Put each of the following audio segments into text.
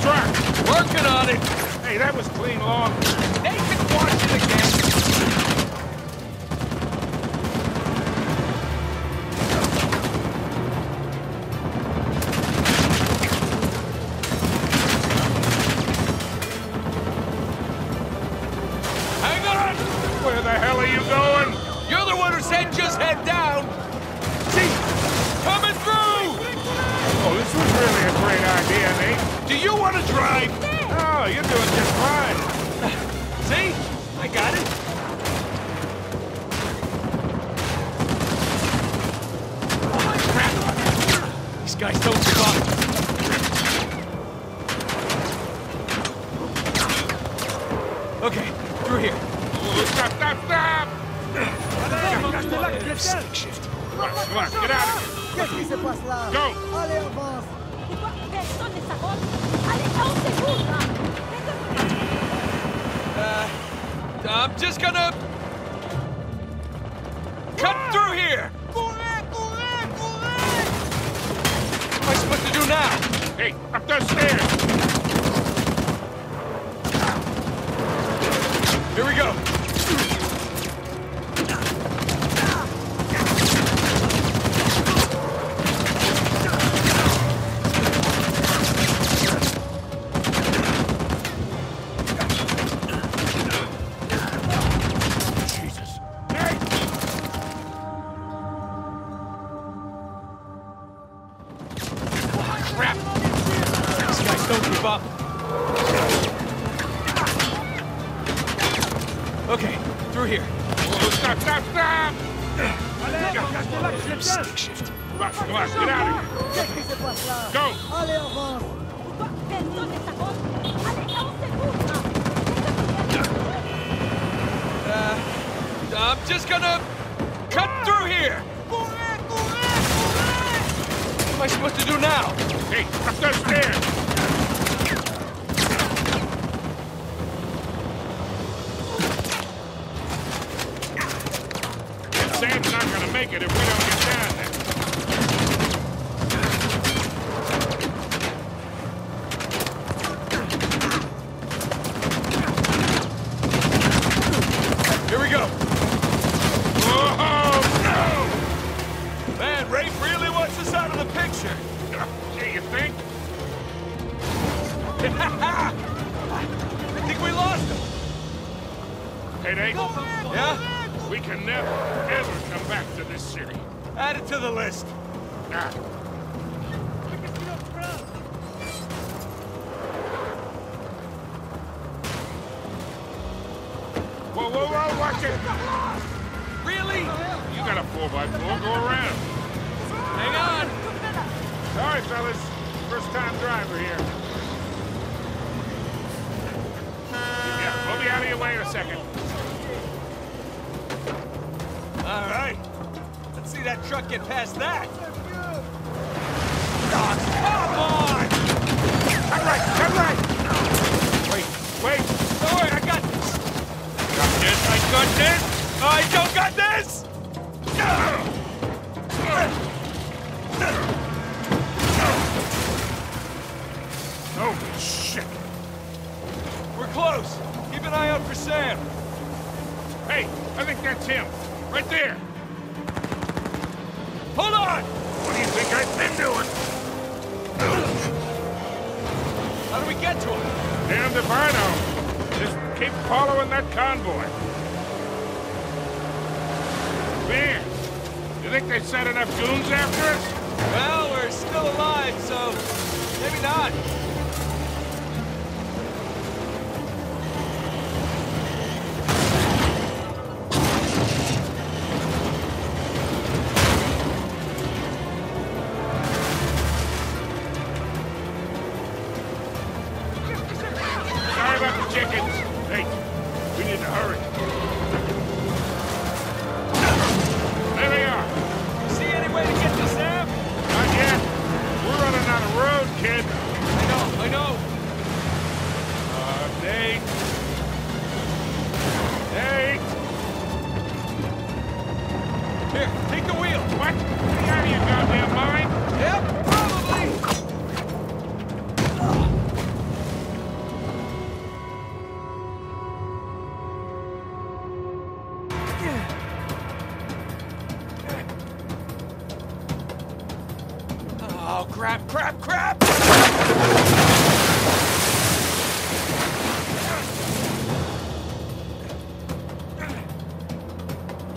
that truck! Working on it! Hey, that was clean long. They can watch it again!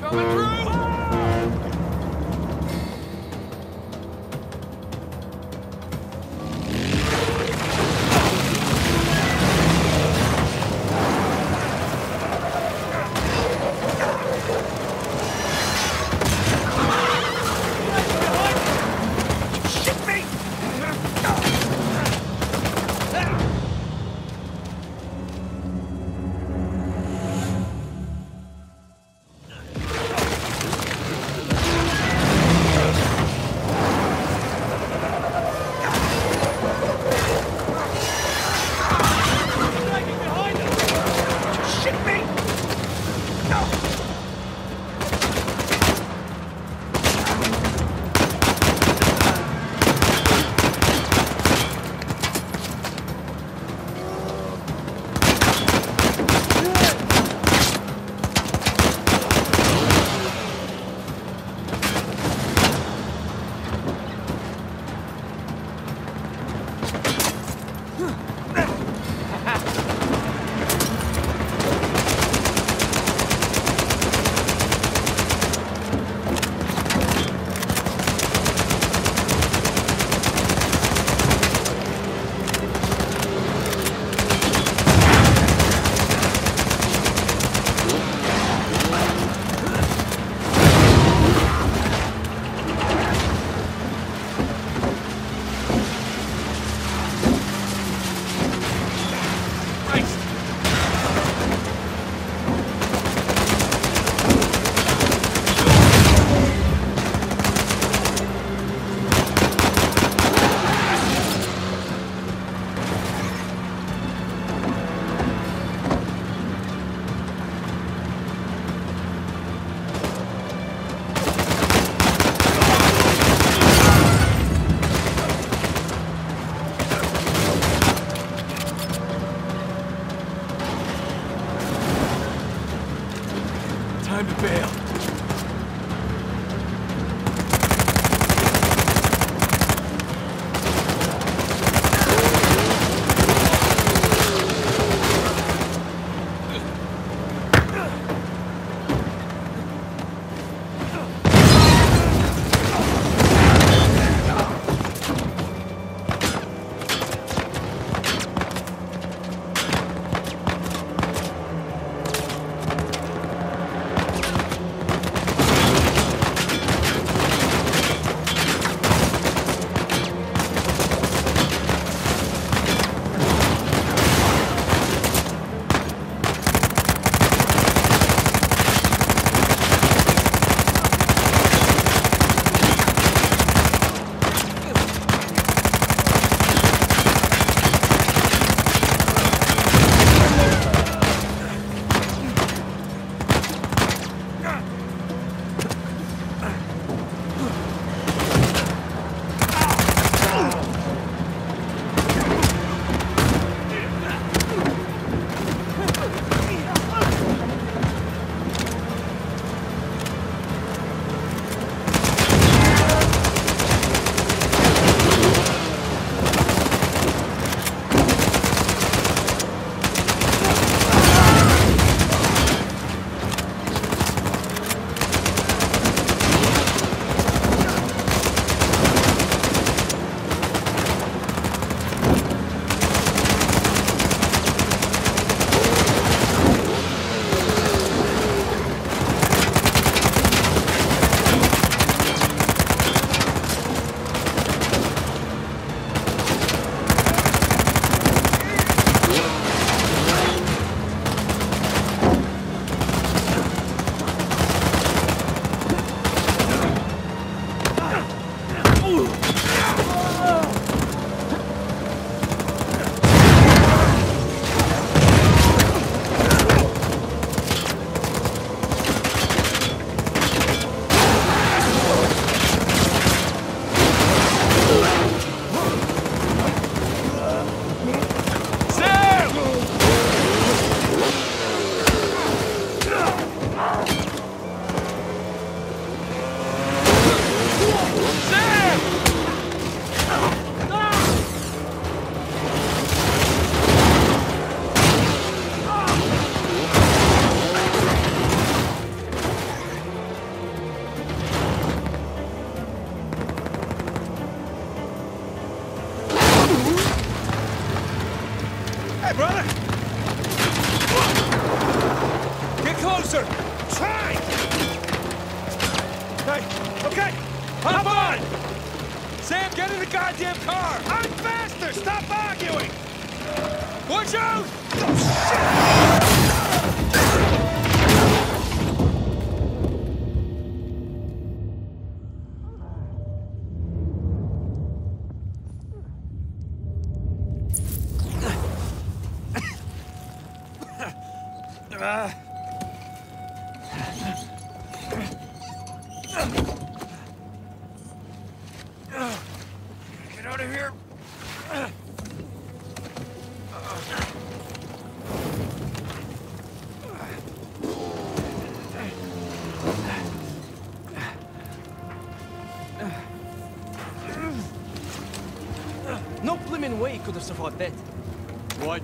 Coming through!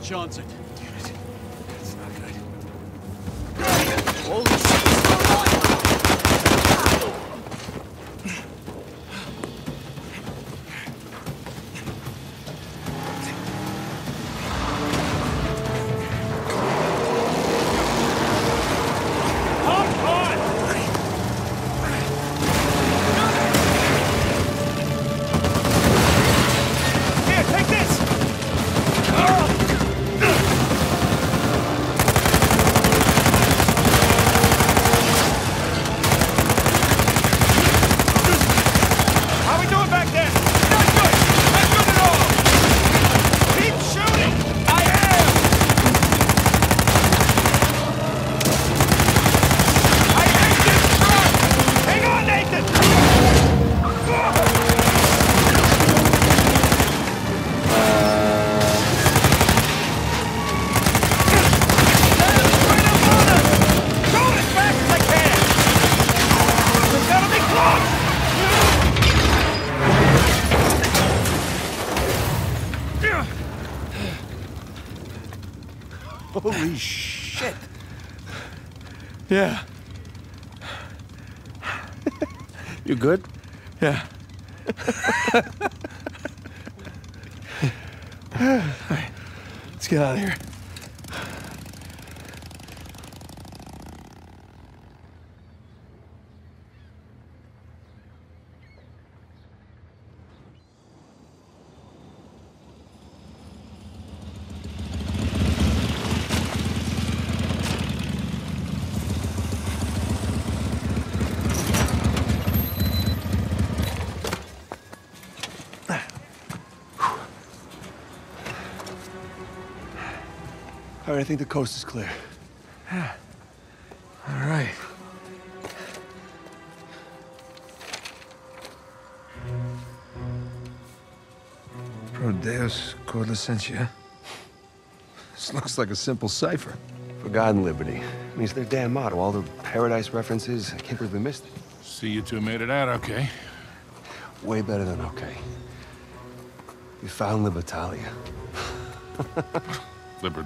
Chance it? Think the coast is clear. Yeah. All right. Pro Deus Cor Licentia. This looks like a simple cipher. Forgotten Liberty. Means their damn motto. All the paradise references. I can't believe we missed it. See you two made it out okay. Way better than okay. We found Libertalia. Liber,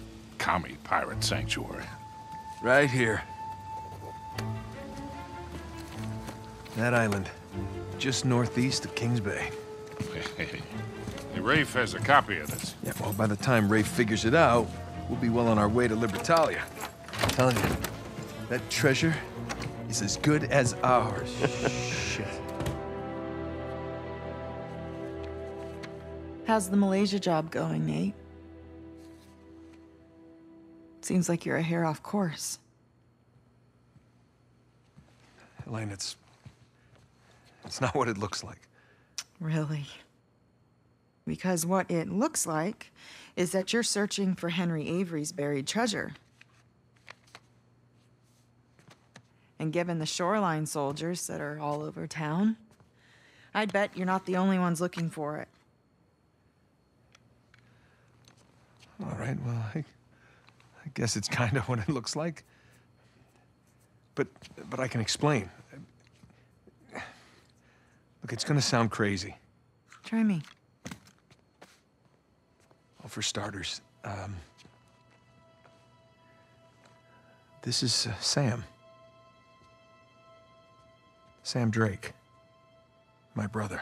commie pirate sanctuary? Right here. That island, just northeast of Kings Bay. Hey, Rafe has a copy of this. Yeah, well, by the time Rafe figures it out, we'll be well on our way to Libertalia. I'm telling you, that treasure is as good as ours. Shit. How's the Malaysia job going, Nate? Seems like you're a hair off course. Elena, it's... It's not what it looks like. Really? Because what it looks like is that you're searching for Henry Avery's buried treasure. And given the shoreline soldiers that are all over town, I'd bet you're not the only ones looking for it. All right, well, I, I guess it's kind of what it looks like. But, but I can explain. Look, it's gonna sound crazy. Try me. Well, for starters, um, this is uh, Sam. Sam Drake. My brother.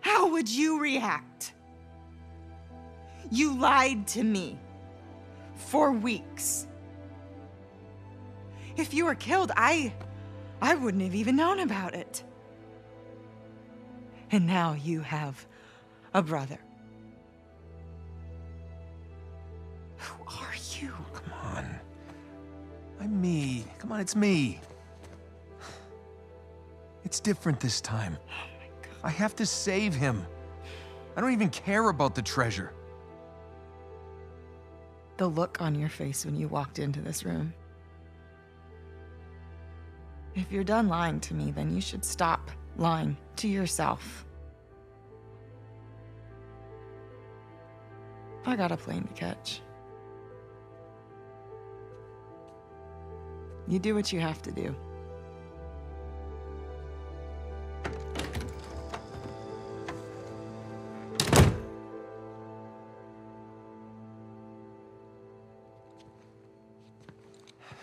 How would you react? You lied to me for weeks. If you were killed, I I wouldn't have even known about it. And now you have a brother. Who are you? Come on. I'm me. Come on, it's me. It's different this time. I have to save him. I don't even care about the treasure. The look on your face when you walked into this room. If you're done lying to me, then you should stop lying to yourself. I got a plane to catch. You do what you have to do.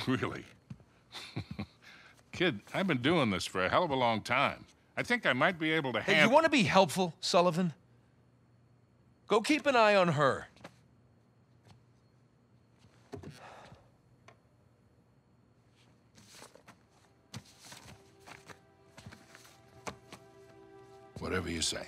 really? Kid, I've been doing this for a hell of a long time. I think I might be able to Hey, you want to be helpful, Sullivan? Go keep an eye on her. Whatever you say.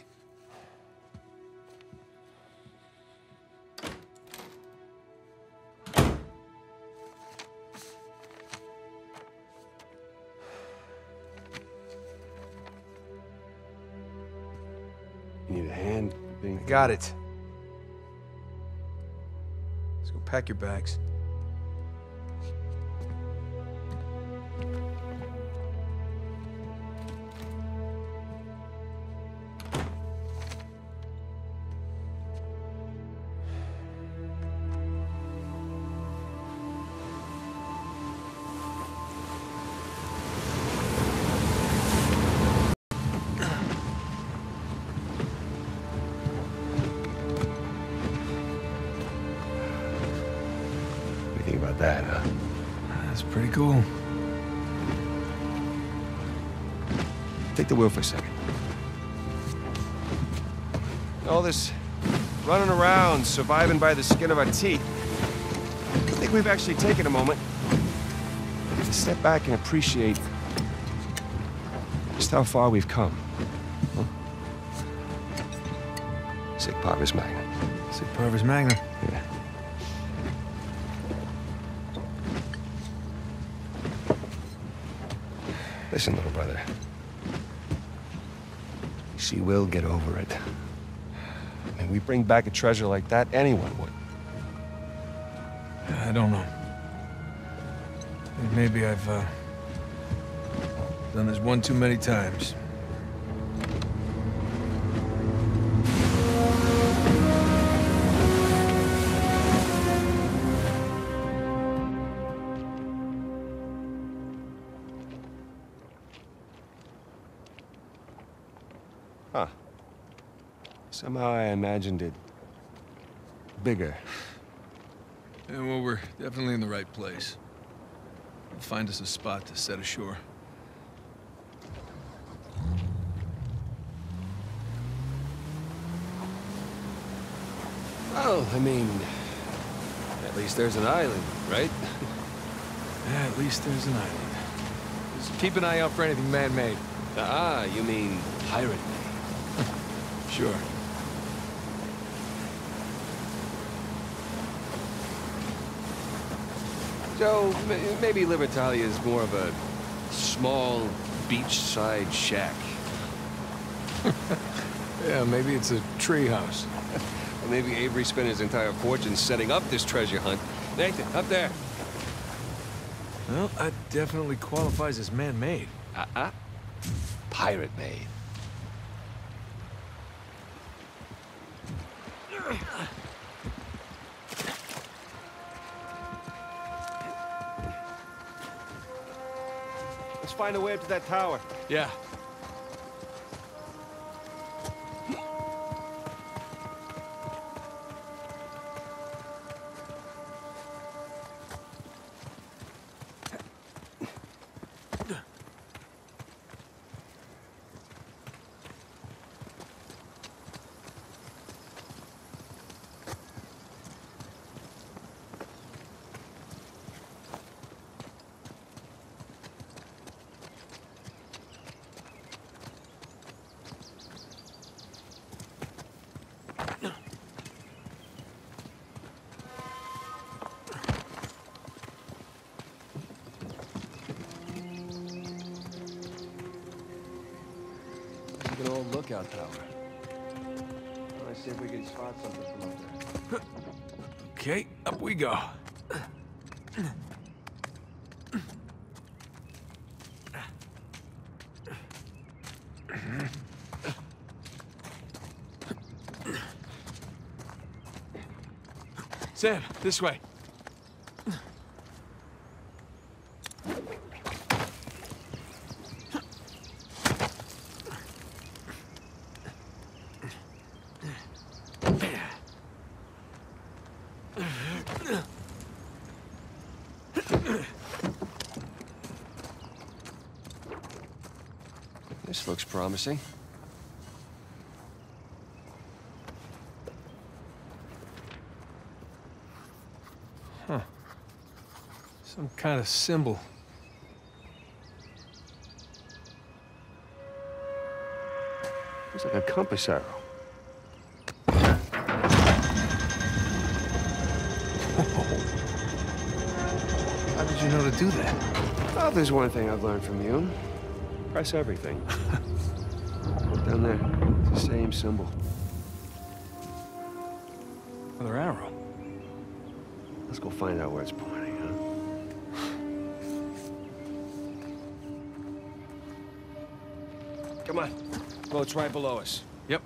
Got it. Let's go pack your bags. Take the wheel for a second. All this running around, surviving by the skin of our teeth. I think we've actually taken a moment to step back and appreciate just how far we've come. Huh? Sic Parvis Magna. Sic Parvis Magna. Yeah. Listen, little brother. She will get over it. Mean, we bring back a treasure like that, anyone would. I don't know. Maybe I've uh, done this one too many times. Somehow I imagined it bigger. Yeah, well, we're definitely in the right place. We'll find us a spot to set ashore. Well, I mean, at least there's an island, right? Yeah, at least there's an island. Just keep an eye out for anything man-made. Ah, you mean pirate-made. Sure. So, maybe Libertalia is more of a small beachside shack. Yeah, maybe it's a treehouse. Or maybe Avery spent his entire fortune setting up this treasure hunt. Nathan, up there. Well, that definitely qualifies as man-made. Uh-uh. Pirate made. Let's find a way up to that tower. Yeah. This way. This looks promising. Kind of symbol. Looks like a compass arrow. How did you know to do that? Oh, there's one thing I've learned from you. Press everything. Look down there. It's the same symbol. Another arrow. Let's go find out where it's pointing, Come on. Boat's right below us. Yep.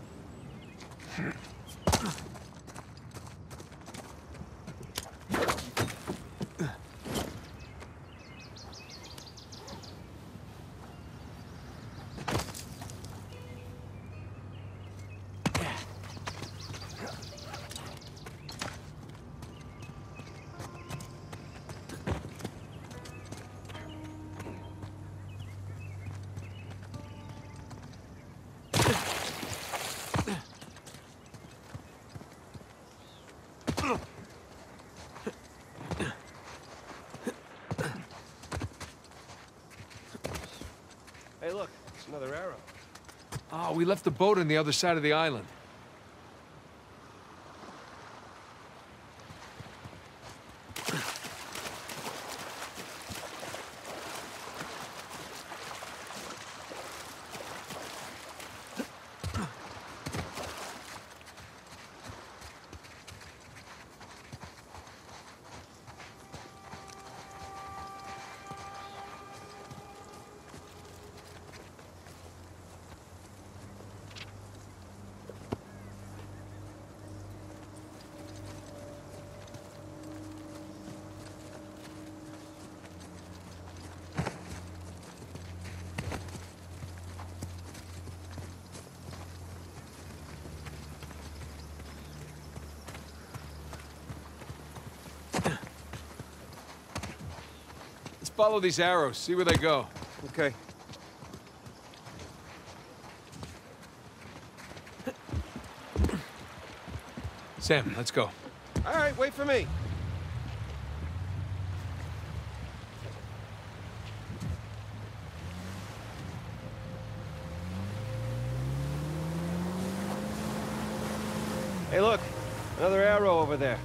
Hey, look. It's another arrow. Oh, we left the boat on the other side of the island. Follow these arrows, see where they go. Okay. Sam, let's go. All right, wait for me. Hey, look. Another arrow over there.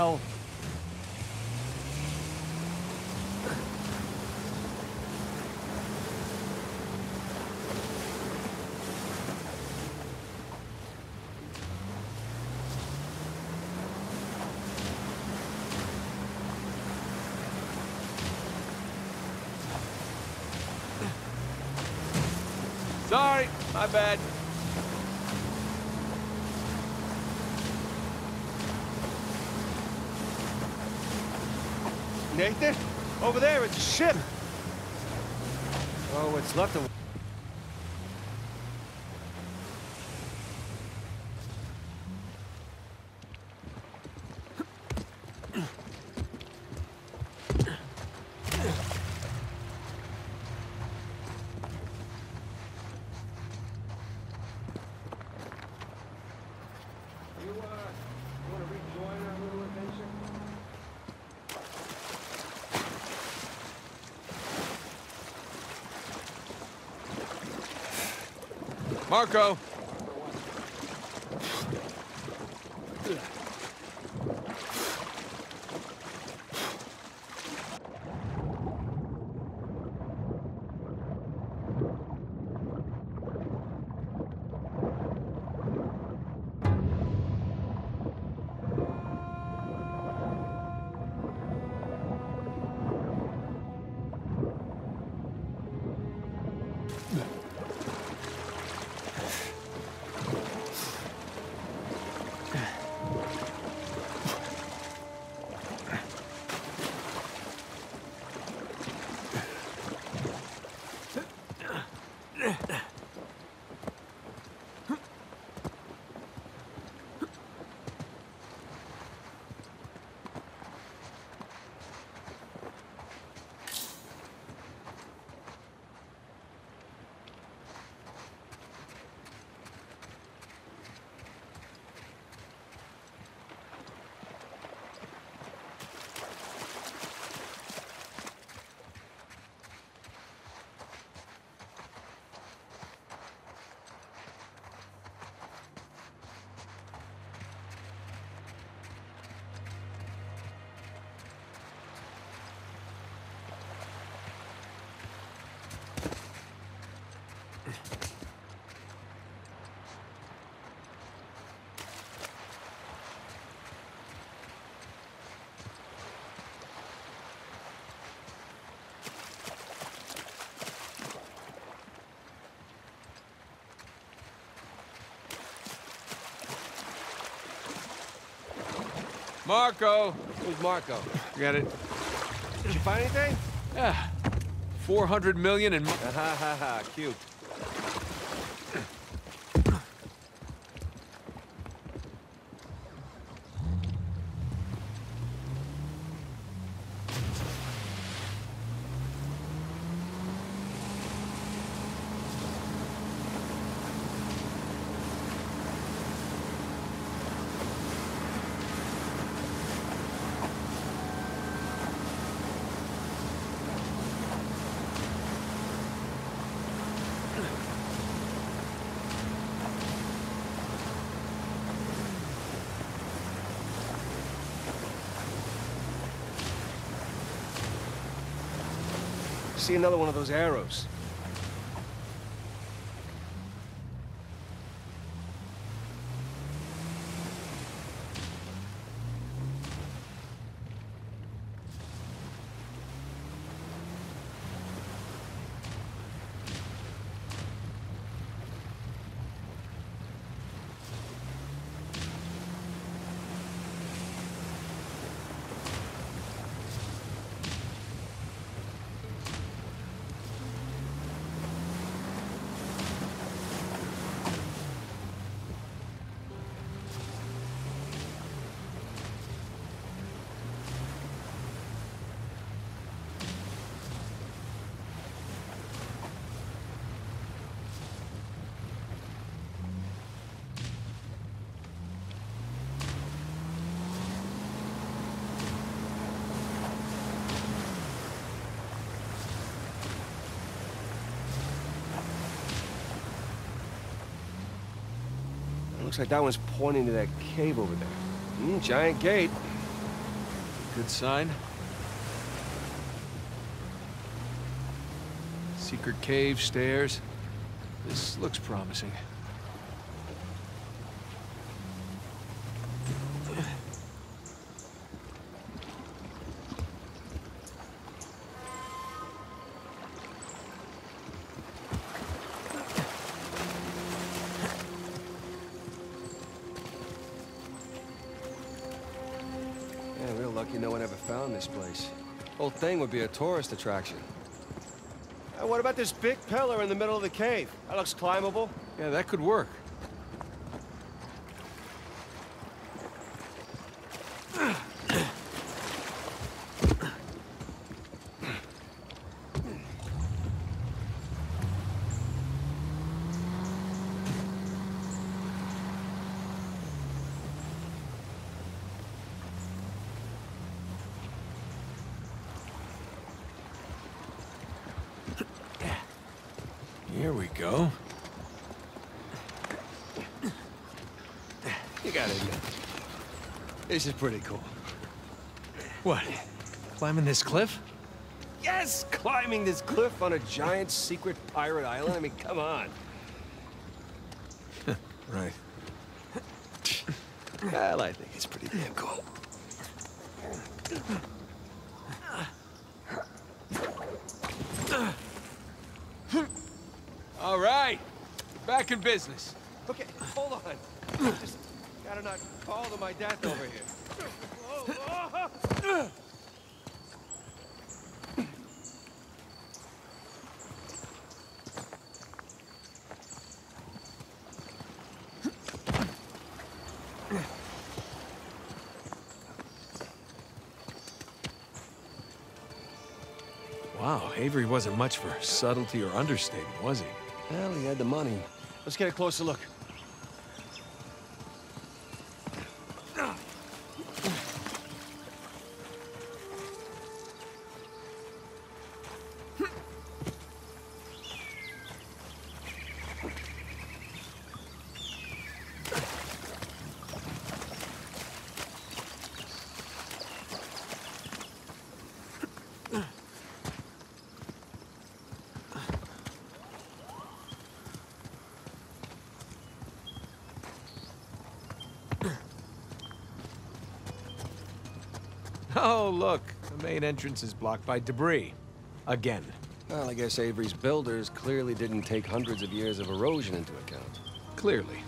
Hell. Sorry, my bad. Nathan? Over there, it's a ship. Oh, it's left a... Marco! Marco! Who's Marco? Got it? Did you find anything? Yeah. 400 million in... mo- Ha ha ha, cute. See another one of those arrows. Looks like that one's pointing to that cave over there. Mm, giant gate. Good sign. Secret cave, stairs. This looks promising. Lucky no one ever found this place. Whole thing would be a tourist attraction. Uh, what about this big pillar in the middle of the cave? That looks climbable. Yeah, that could work. Here we go. You gotta admit, this is pretty cool. What? Climbing this cliff? Yes, climbing this cliff on a giant secret pirate island. I mean, come on. Right. Well, I think it's pretty damn cool. All right. Back in business. Okay, hold on. Just gotta not fall to my death over here. Wow, Avery wasn't much for subtlety or understatement, was he? Well, he had the money. Let's get a closer look. Oh, look. The main entrance is blocked by debris. Again. Well, I guess Avery's builders clearly didn't take hundreds of years of erosion into account. Clearly.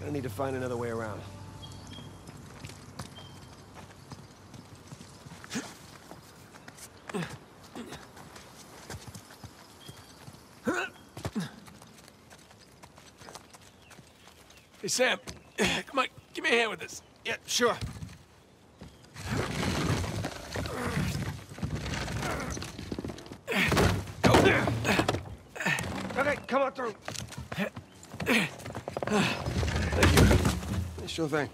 Gonna need to find another way around. Hey, Sam. Come on, give me a hand with this. Yeah, sure. Okay, come on through. Sure thing.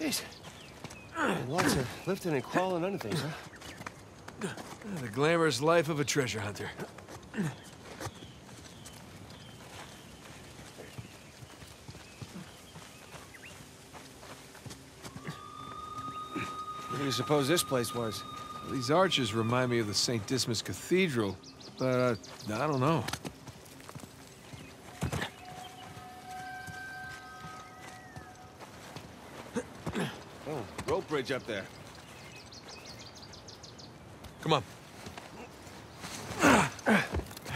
Jeez. Lots of lifting and crawling under things, huh? The glamorous life of a treasure hunter. What do you suppose this place was? These arches remind me of the St. Dismas Cathedral, but uh, I don't know. Oh, rope bridge up there. Come on.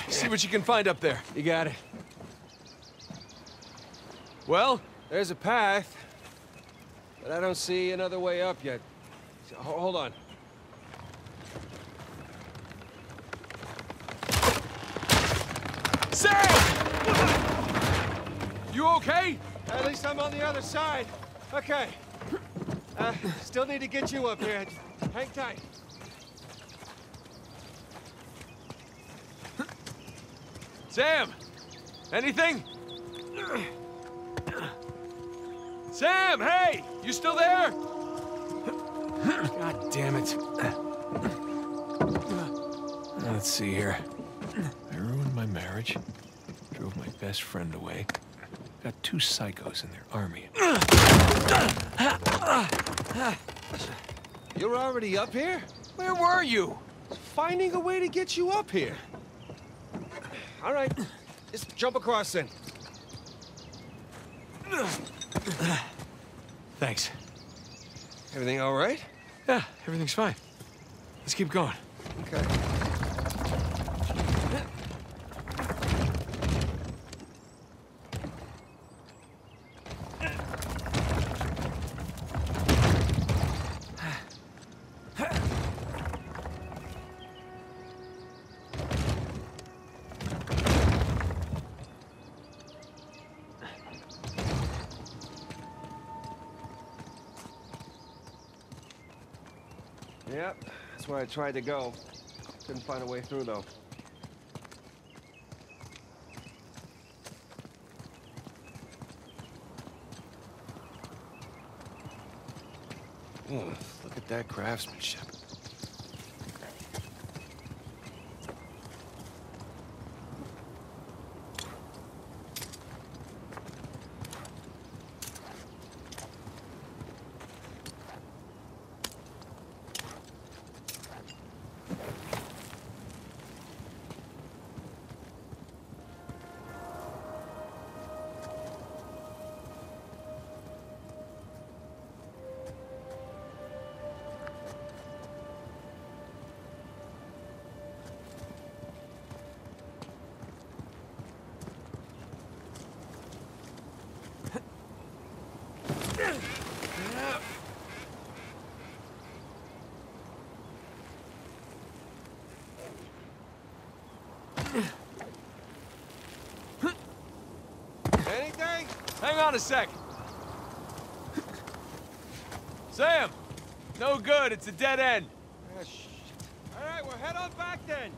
See what you can find up there. You got it. Well, there's a path, but I don't see another way up yet. So, hold on. Sam! You okay? At least I'm on the other side. Okay. Uh, still need to get you up here. Hang tight. Sam! Anything? Sam, hey! You still there? God damn it. Let's see here. I ruined my marriage, drove my best friend away, got two psychos in their army. You're already up here? Where were you? Finding a way to get you up here. All right. Just jump across then. Thanks. Everything all right? Yeah, everything's fine. Let's keep going. Okay. Yep, that's where I tried to go. Couldn't find a way through, though. Look at that craftsmanship. On a sec. Sam! No good, it's a dead end. Ah, shit. All right, we'll head on back then.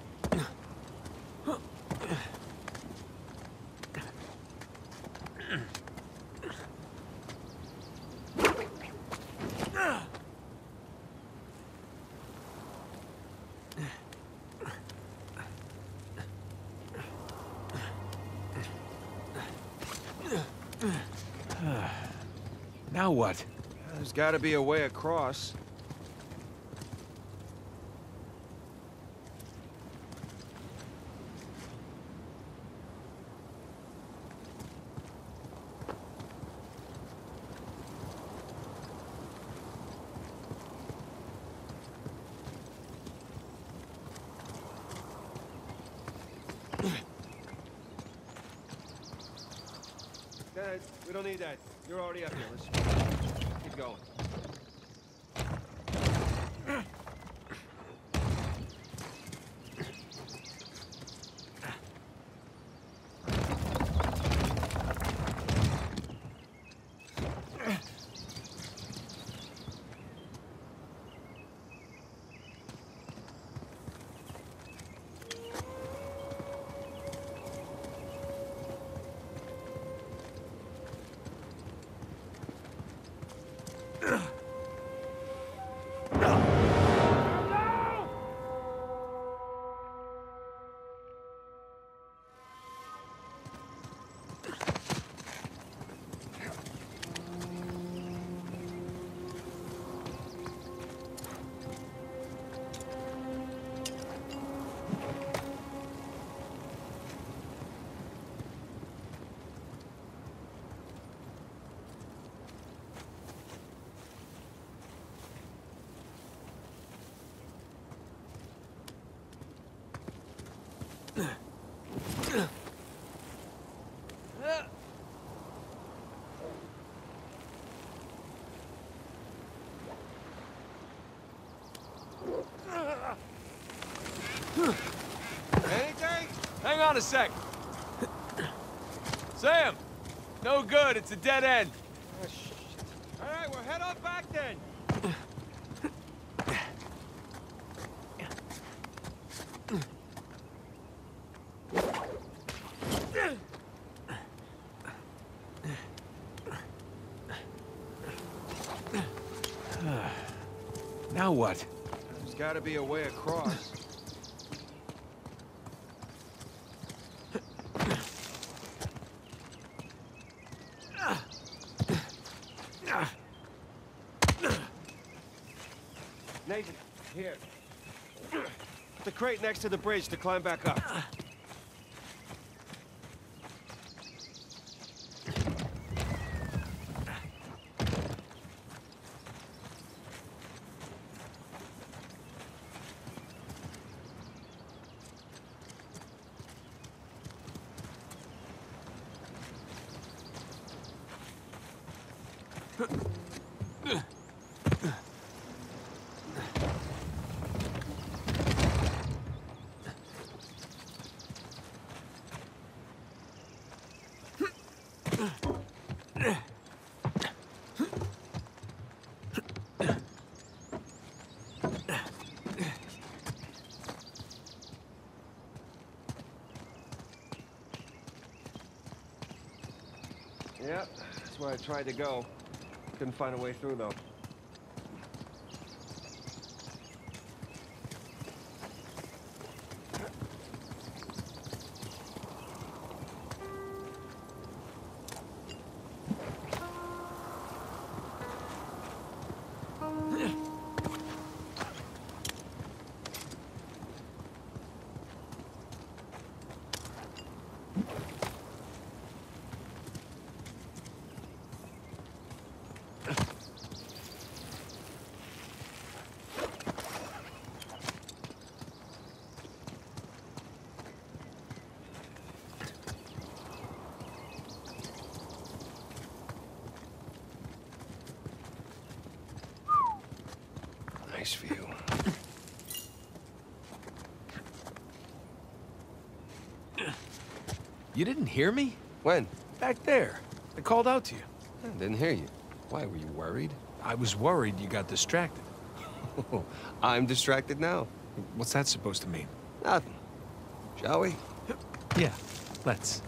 Now what? There's got to be a way across. We don't need that. You're already up here. Let's on a sec. Sam! No good, it's a dead end. All right, well, head on back then. Now what? There's got to be a way across. Nathan, here. The crate next to the bridge to climb back up. Yep, that's where I tried to go. Couldn't find a way through, though. Nice view. You didn't hear me? When? Back there. I called out to you. I didn't hear you. Why, were you worried? I was worried you got distracted. I'm distracted now. What's that supposed to mean? Nothing. Shall we? Yeah, let's.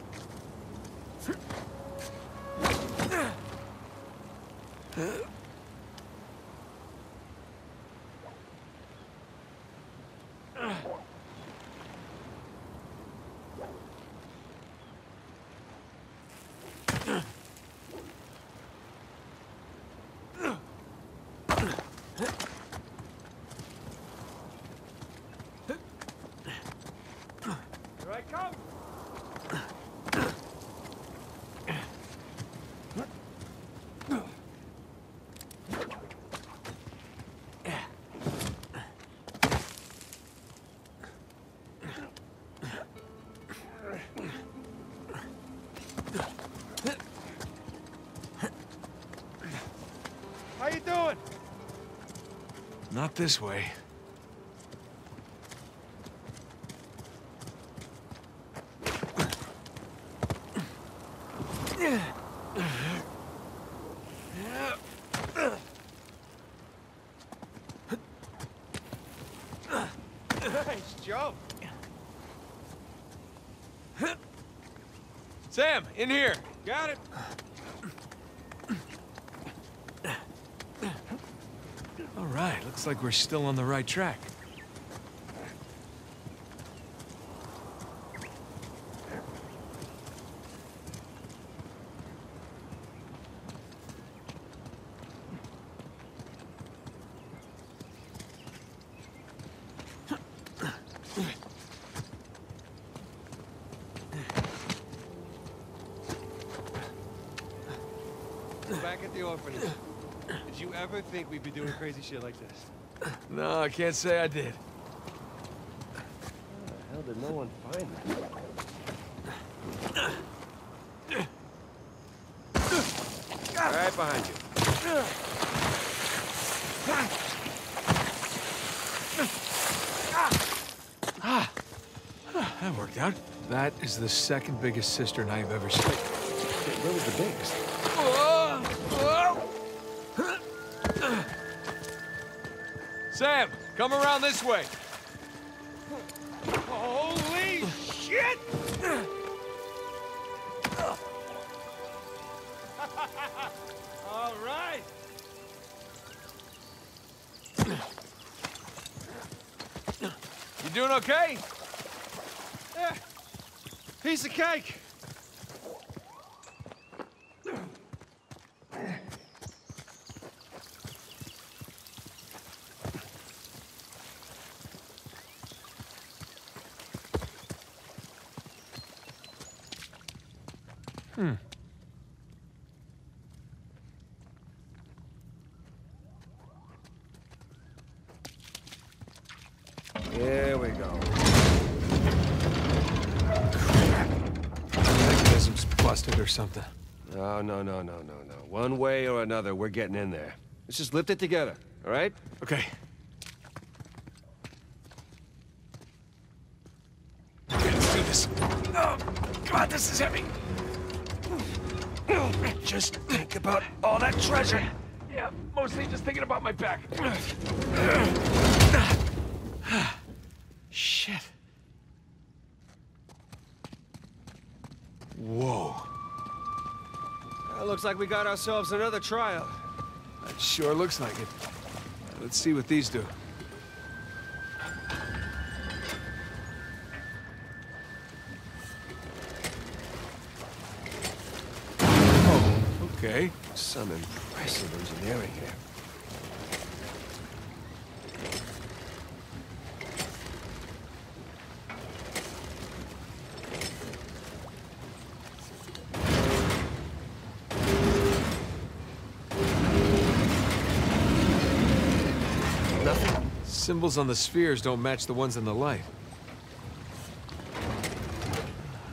This way. Nice job. Sam, in here. Got it. All right, looks like we're still on the right track. Back at the orphanage. Did you ever think we'd be doing crazy shit like this? No, I can't say I did. How did no one find me? Right behind you. Ah, that worked out. That is the second biggest cistern I've ever seen. Where was the biggest? Come around this way. Holy shit! All right. You doing okay? Yeah. Piece of cake. Here we go. Mechanism's busted or something. No, no, no, no, no, no. One way or another, we're getting in there. Let's just lift it together, all right? Okay. Let's do this. Oh, God, this is heavy. Just think about all that treasure. Yeah, mostly just thinking about my back. Shit. Whoa. Well, looks we got ourselves another trial. That sure looks like it. Let's see what these do. Oh, okay. Some impressive engineering here. Symbols on the spheres don't match the ones in the light.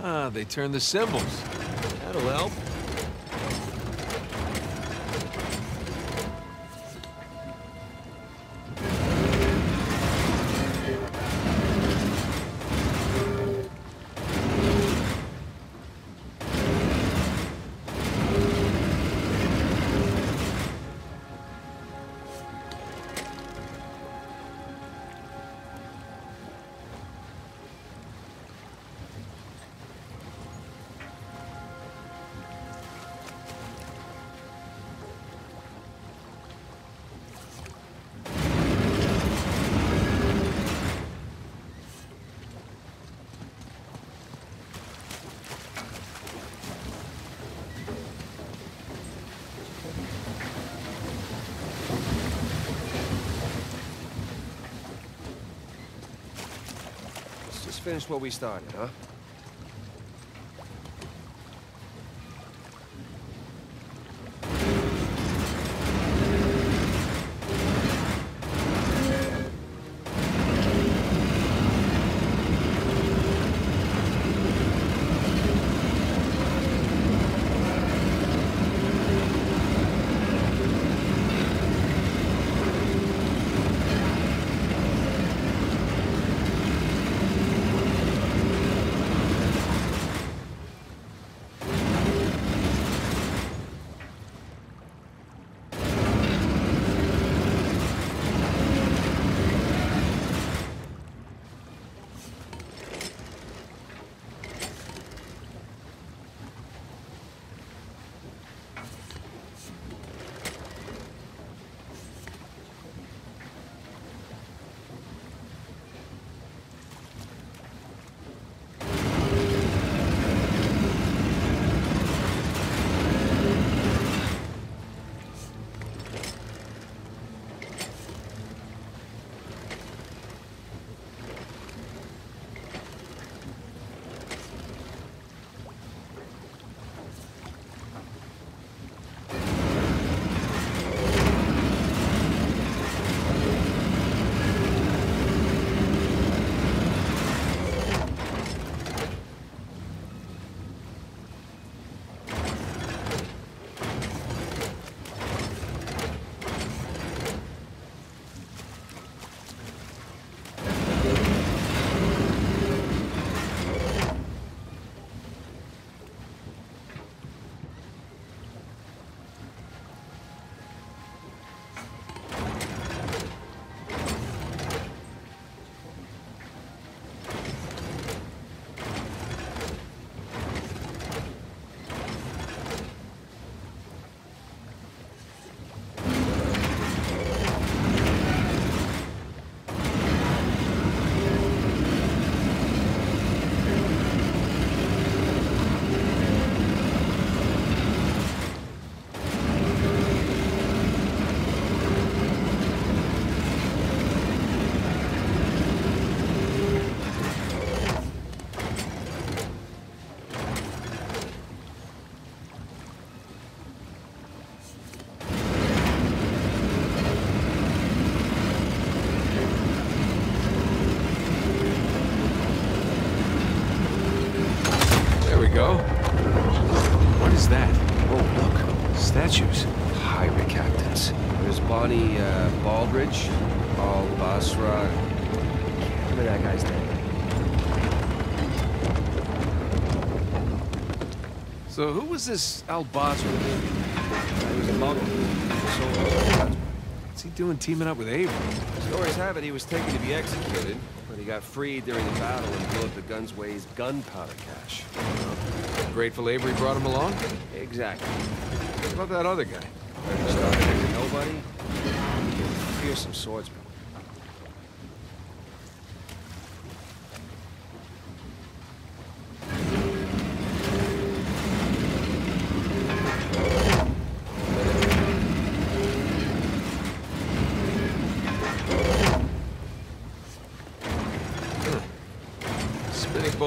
Ah, they turn the symbols. That'll help. Finish what we started, huh? So who was this Al Basra? He was a. So, What's he doing teaming up with Avery? stories have it he was taken to be executed, but he got freed during the battle and blew up the Gunsway's gunpowder cache. Grateful Avery brought him along? Exactly. What about that other guy? Started as a nobody. Fearsome swordsman.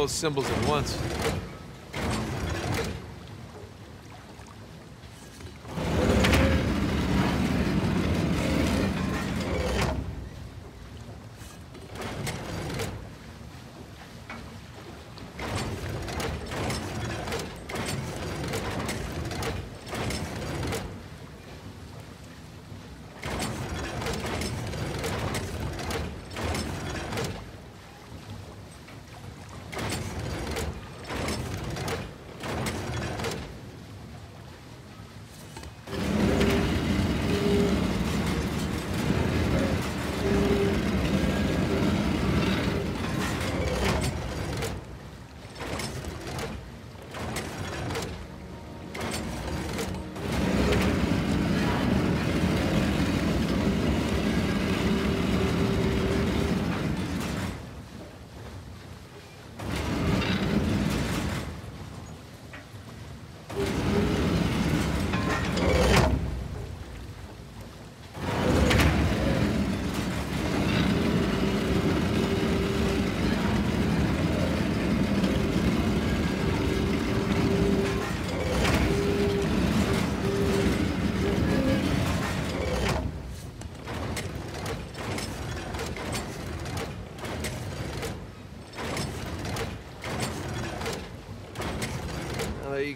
Both symbols at once.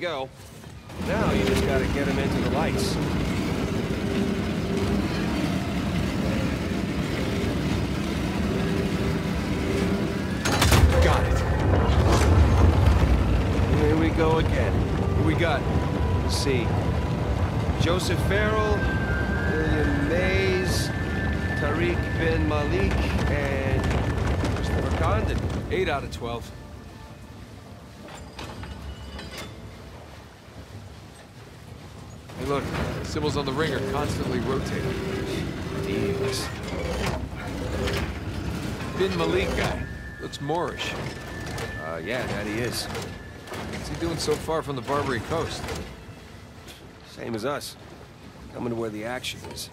go. Now you just got to get him into the lights. Got it. Here we go again. Who we got? Let's see. Joseph Farrell, William Mayes, Tariq bin Malik, and Christopher Condent. Eight out of 12. On the ring are constantly rotating. Deals. Bin Malik guy. Looks Moorish. Uh, yeah, that he is. What's he doing so far from the Barbary coast? Same as us. Coming to where the action is.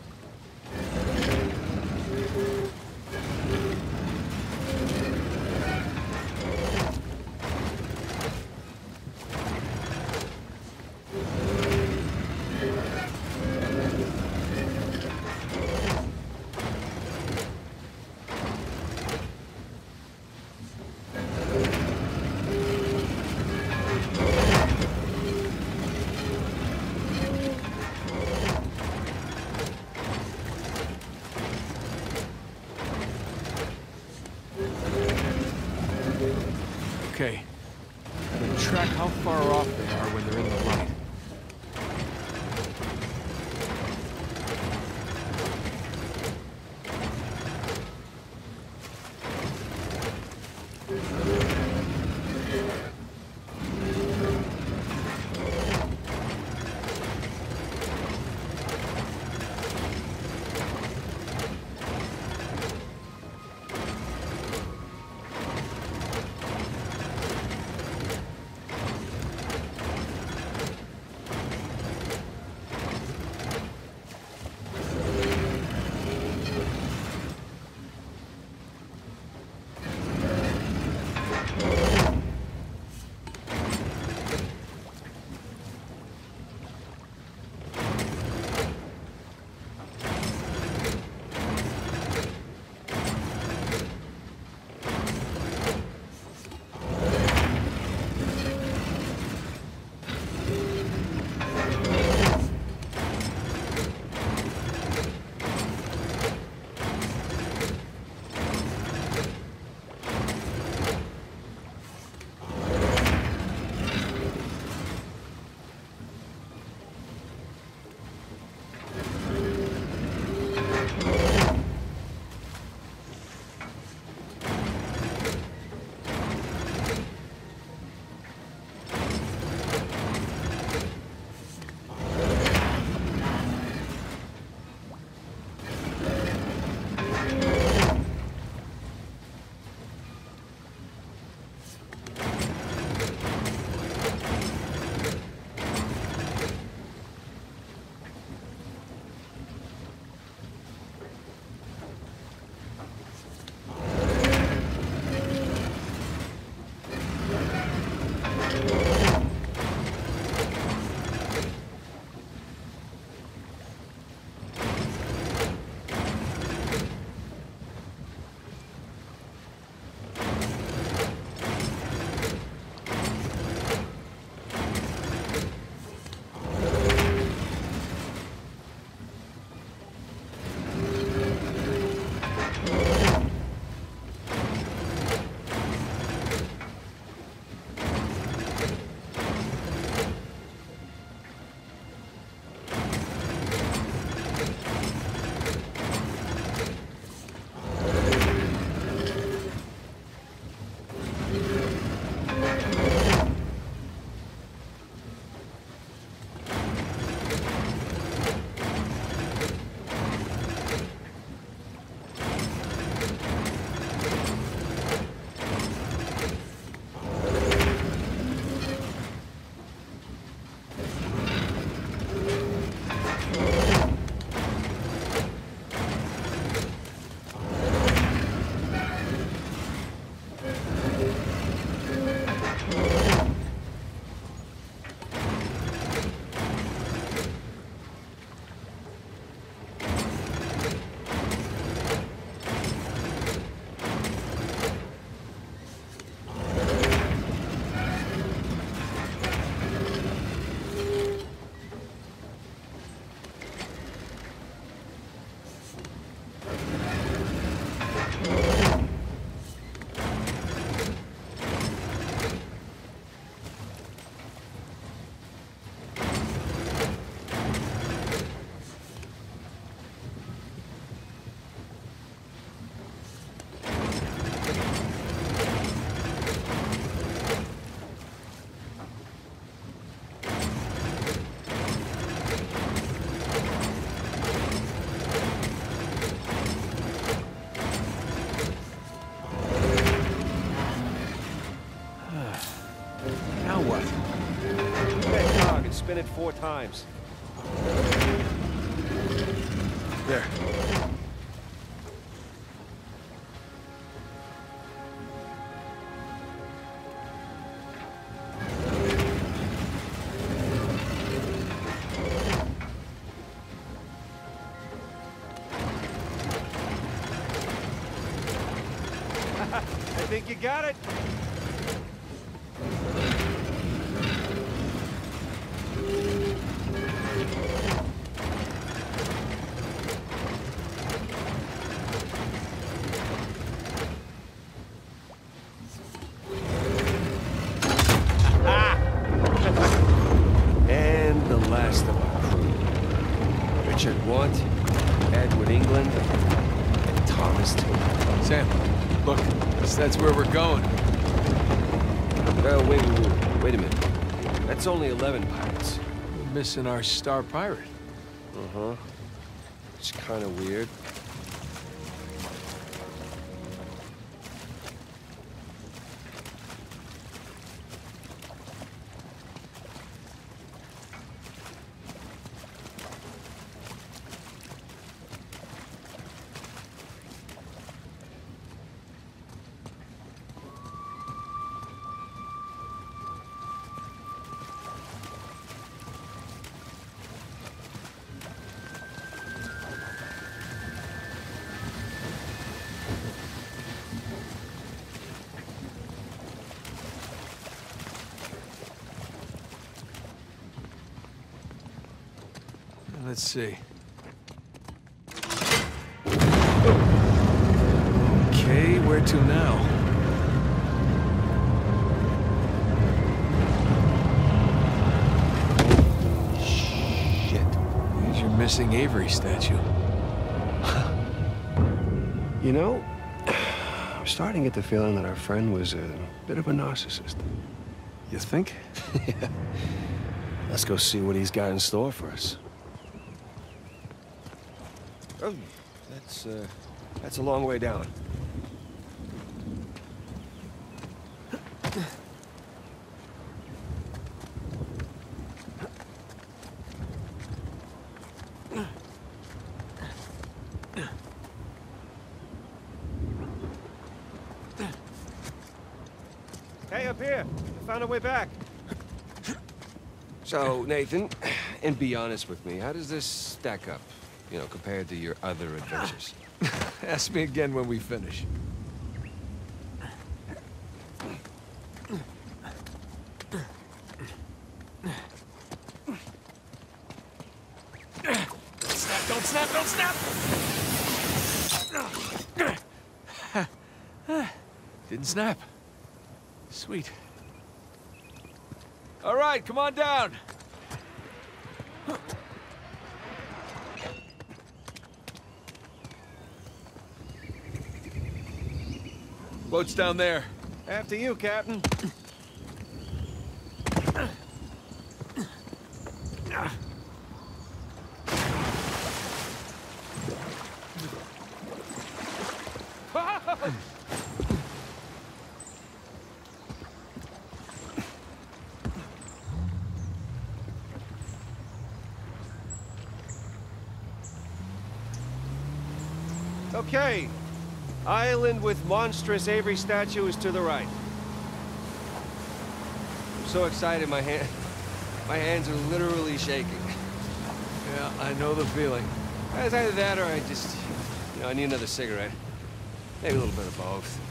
Times. There. I think you got it. That's only 11 pirates. We're missing our star pirate. Uh-huh. It's kind of weird. Avery statue. You know, I'm starting to get the feeling that our friend was a bit of a narcissist. You think? Let's go see what he's got in store for us. Oh, that's, uh, that's a long way down. Hey, up here. I found a way back. So, Nathan, and be honest with me, how does this stack up, you know, compared to your other adventures? Ask me again when we finish. Snap, don't snap, don't snap! Didn't snap. Sweet. Come on down. Boat's down there. After you, Captain. Okay. With monstrous Avery statue is to the right. I'm so excited, my hand, my hands are literally shaking. Yeah, I know the feeling. It's either that or I just, you know, I need another cigarette. Maybe a little bit of both.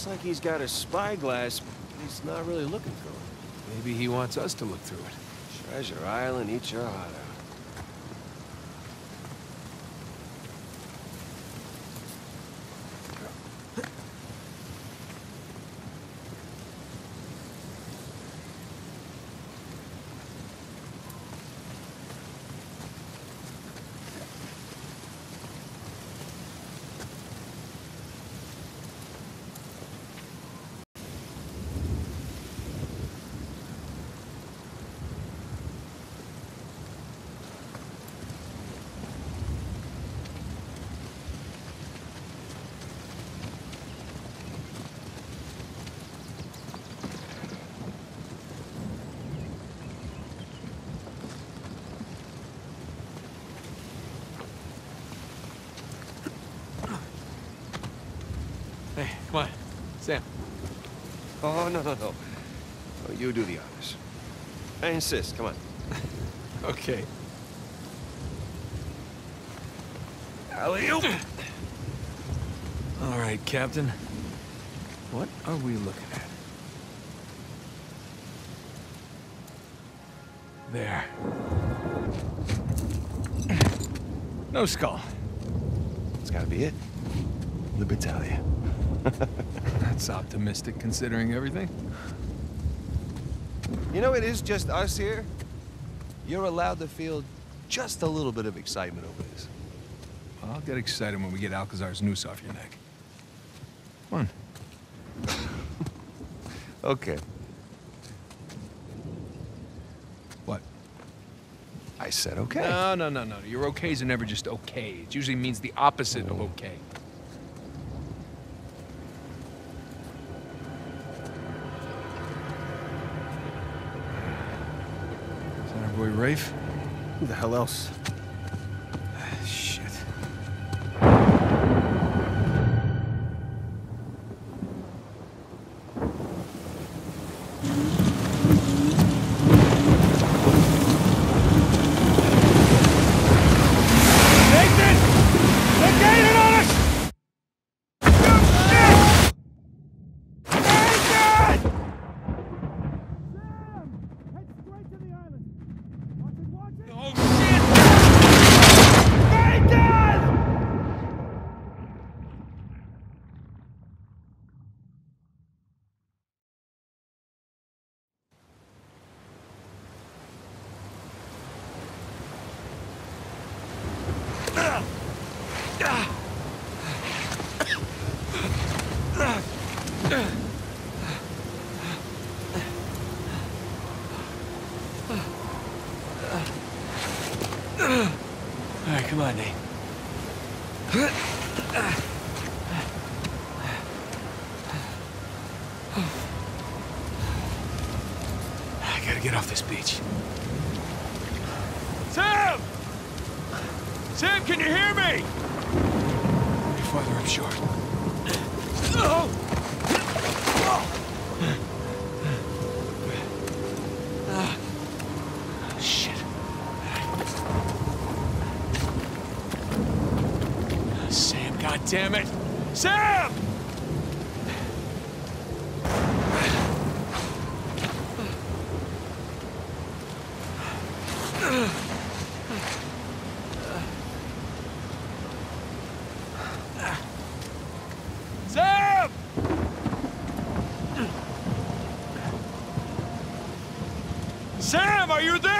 Looks like he's got a spyglass, but he's not really looking through it. Maybe he wants us to look through it. Treasure Island, eat your heart out. Oh, no, no, no. Oh, you do the honors. I insist. Come on. Okay. Alley-oop! All right, Captain. What are we looking at? There. No skull. It's gotta be it. Libertalia. That's optimistic considering everything. You know, it is just us here. You're allowed to feel just a little bit of excitement over this. I'll get excited when we get Alcazar's noose off your neck. Come on. Okay. What? I said okay. No, no, no, no. Your okays are never just okay. It usually means the opposite of okay. Is that our boy Rafe? Who the hell else? Shit. Nathan! They're gaining on us! Nathan! Oh, shit! Nathan! All right, come on, Nate. I gotta get off this beach. Sam! Sam, can you hear me? Be farther up shore. Shit. Sam, it! Sam! Sam! Sam, are you there?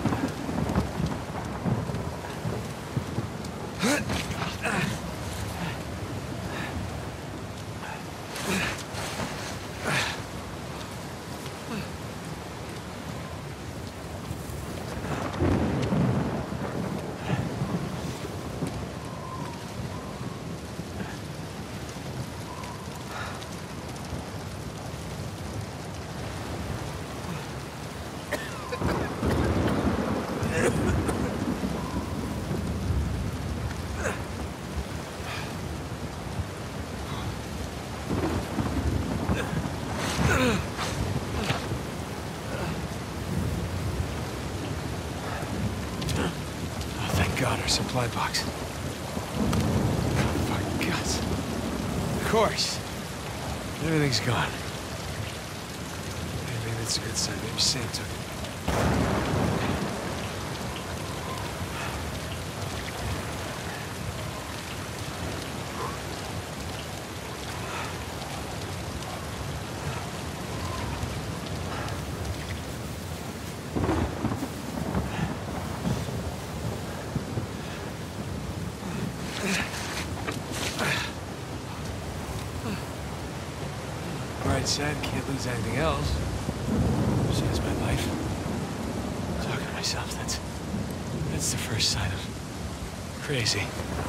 supply box. My guts. Of course. Everything's gone. Maybe, maybe that's a good sign. Maybe Sam took it. Right side, can't lose anything else. Besides my life. Talking to myself, that's... That's the first sign of... crazy.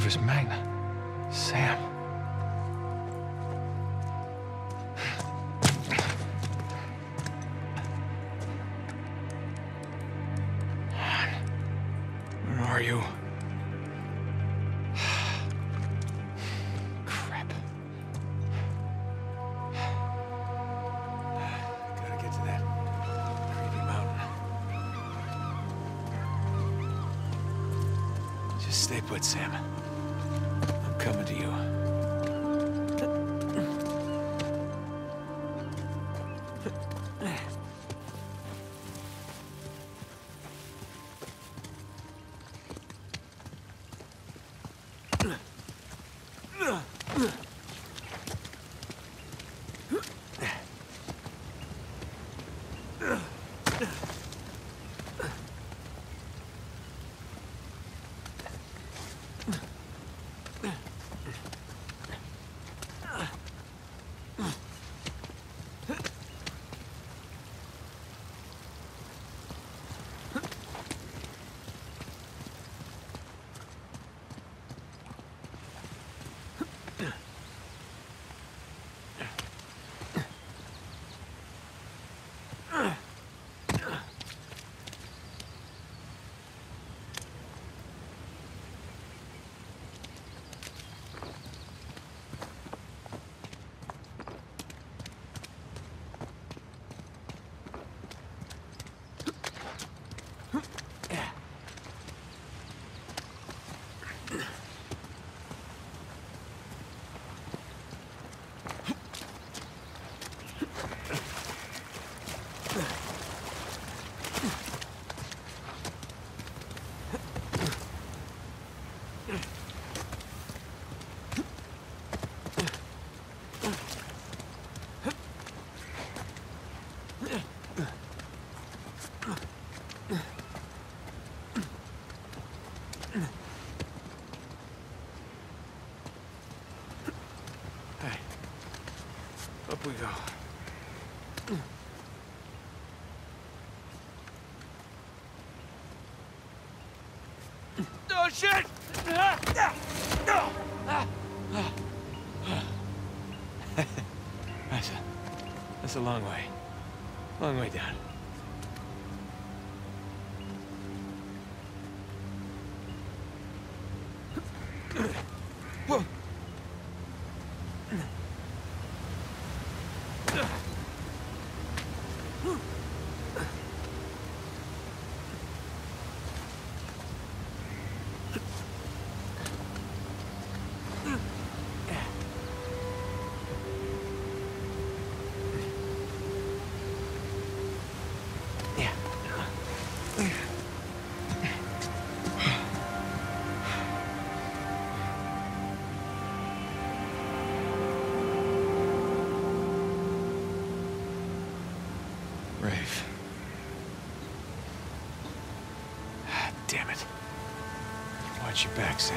Sic Parvis Magna. Sam. Where are you? Crap. Gotta get to that creepy mountain. Just stay put, Sam. Coming to you. Hey. Up we go. Oh, shit! That's a, that's a long way. Long way down. Watch your back, Sam.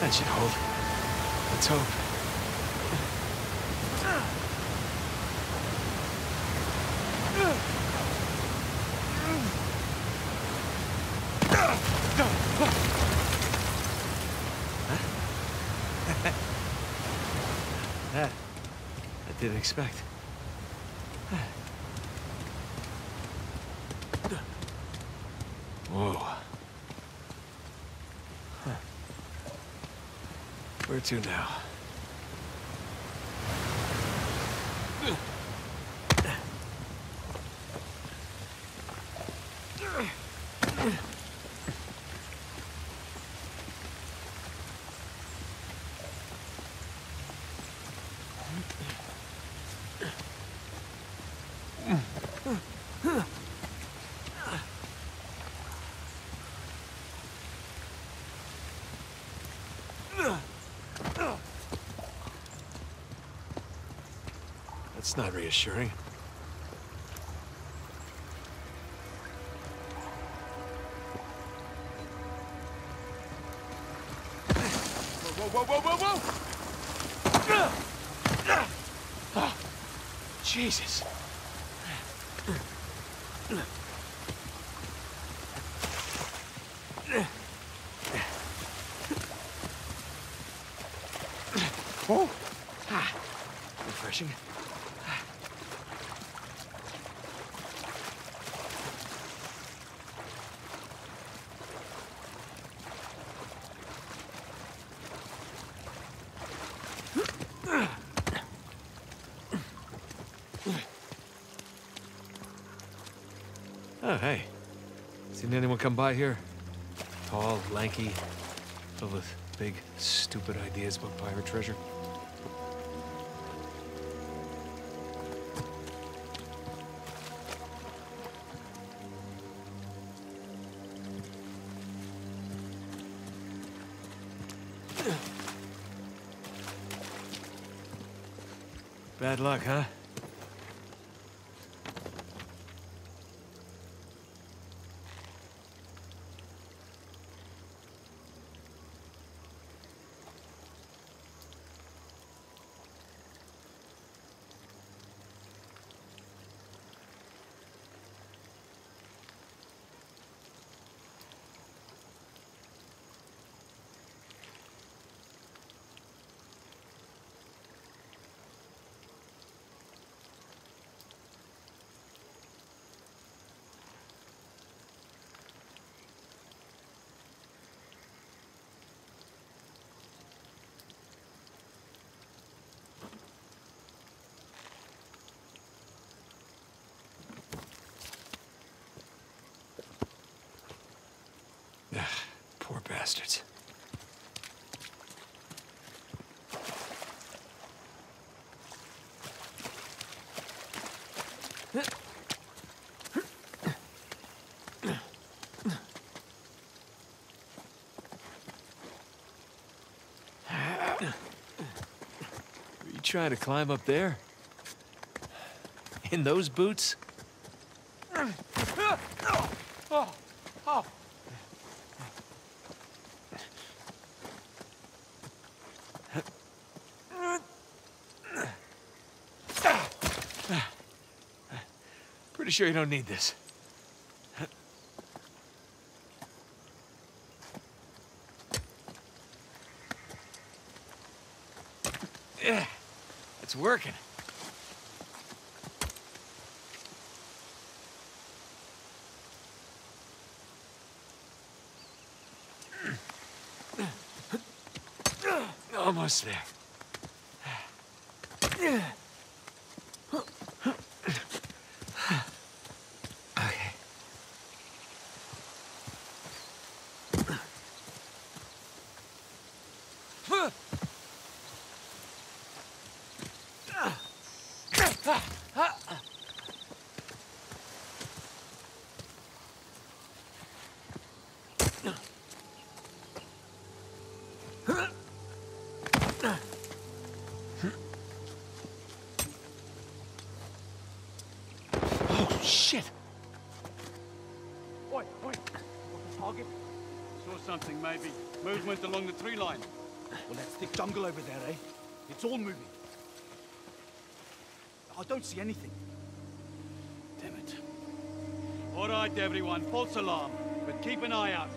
That should hold. Let's hope. That I didn't expect. Whoa. Huh. Where to now? That's not reassuring. Whoa, whoa, whoa, whoa, whoa, whoa! Oh, Jesus. Oh, ah, refreshing. Oh, hey. Seen anyone come by here? Tall, lanky, filled with big, stupid ideas about pirate treasure? Bad luck, huh? Ugh, bastards. You trying to climb up there? In those boots? Pretty sure you don't need this. Yeah, it's working. Almost there. Something, maybe. Movement along the tree line. Well, that's thick jungle over there, eh? It's all moving. I don't see anything. Damn it. All right, everyone. False alarm. But keep an eye out.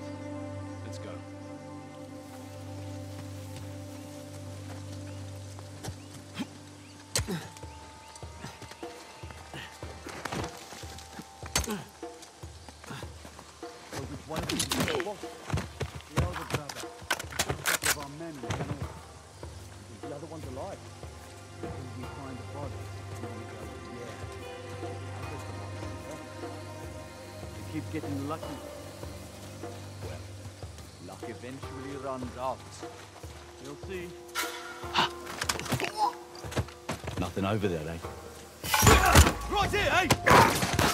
Over there, eh? Right here, eh?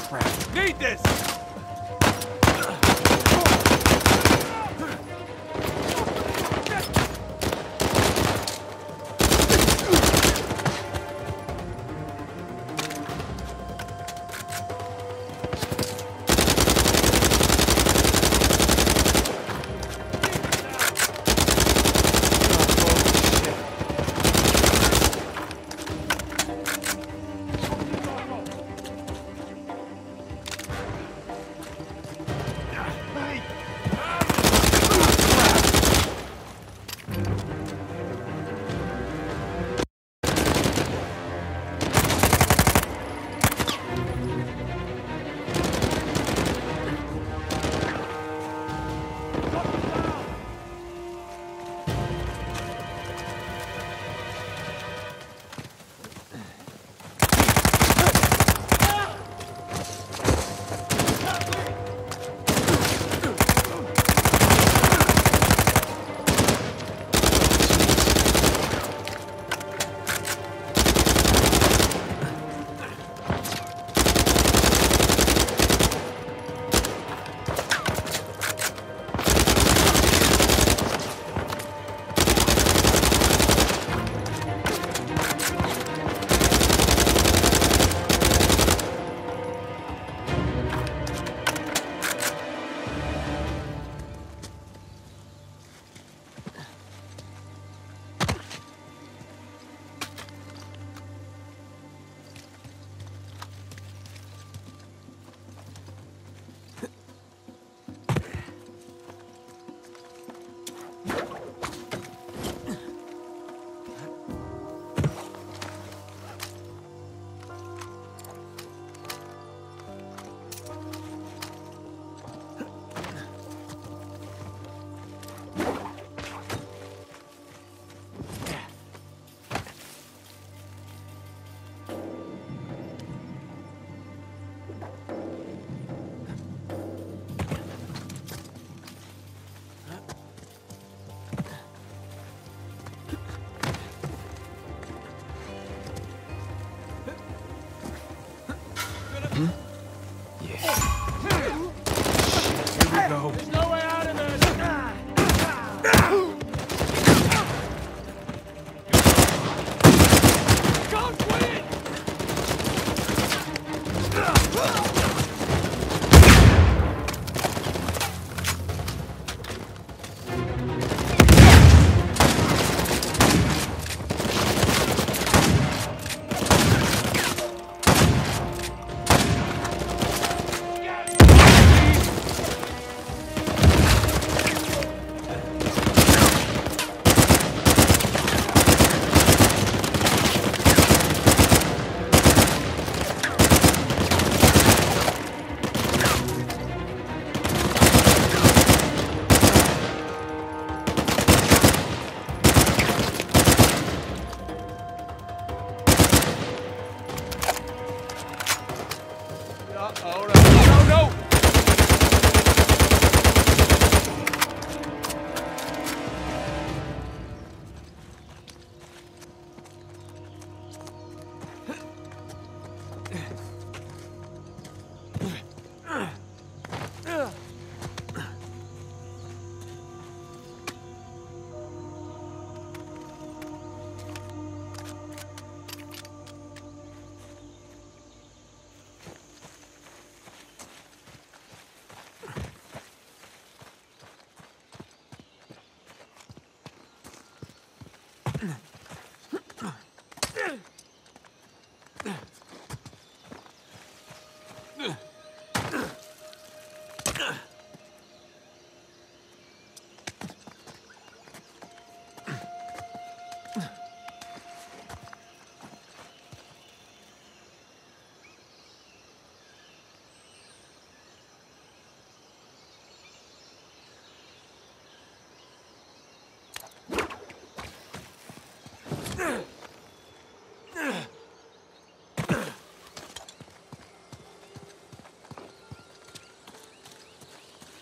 Crap. Need this!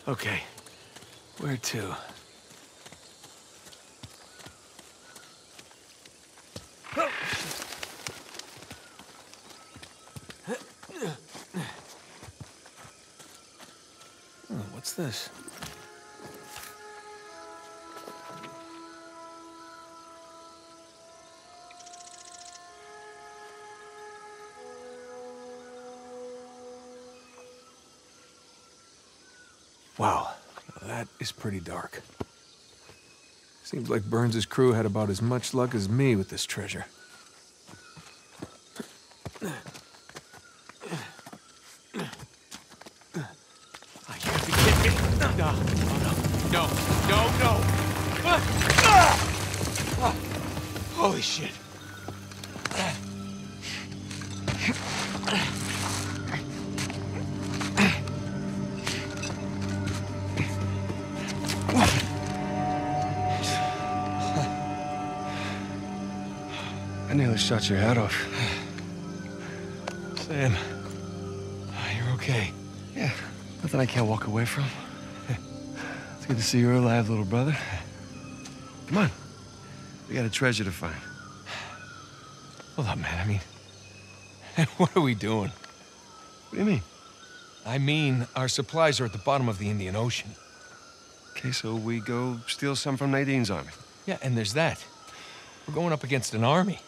Okay. Where to? Oh, what's this? Wow, that is pretty dark. Seems like Burns's crew had about as much luck as me with this treasure. Shot your head off. Sam, uh, you're okay. Yeah, nothing I can't walk away from. It's good to see you're alive, little brother. Come on. We got a treasure to find. Hold up, man. I mean, what are we doing? What do you mean? I mean, our supplies are at the bottom of the Indian Ocean. Okay, so we go steal some from Nadine's army. Yeah, and there's that. We're going up against an army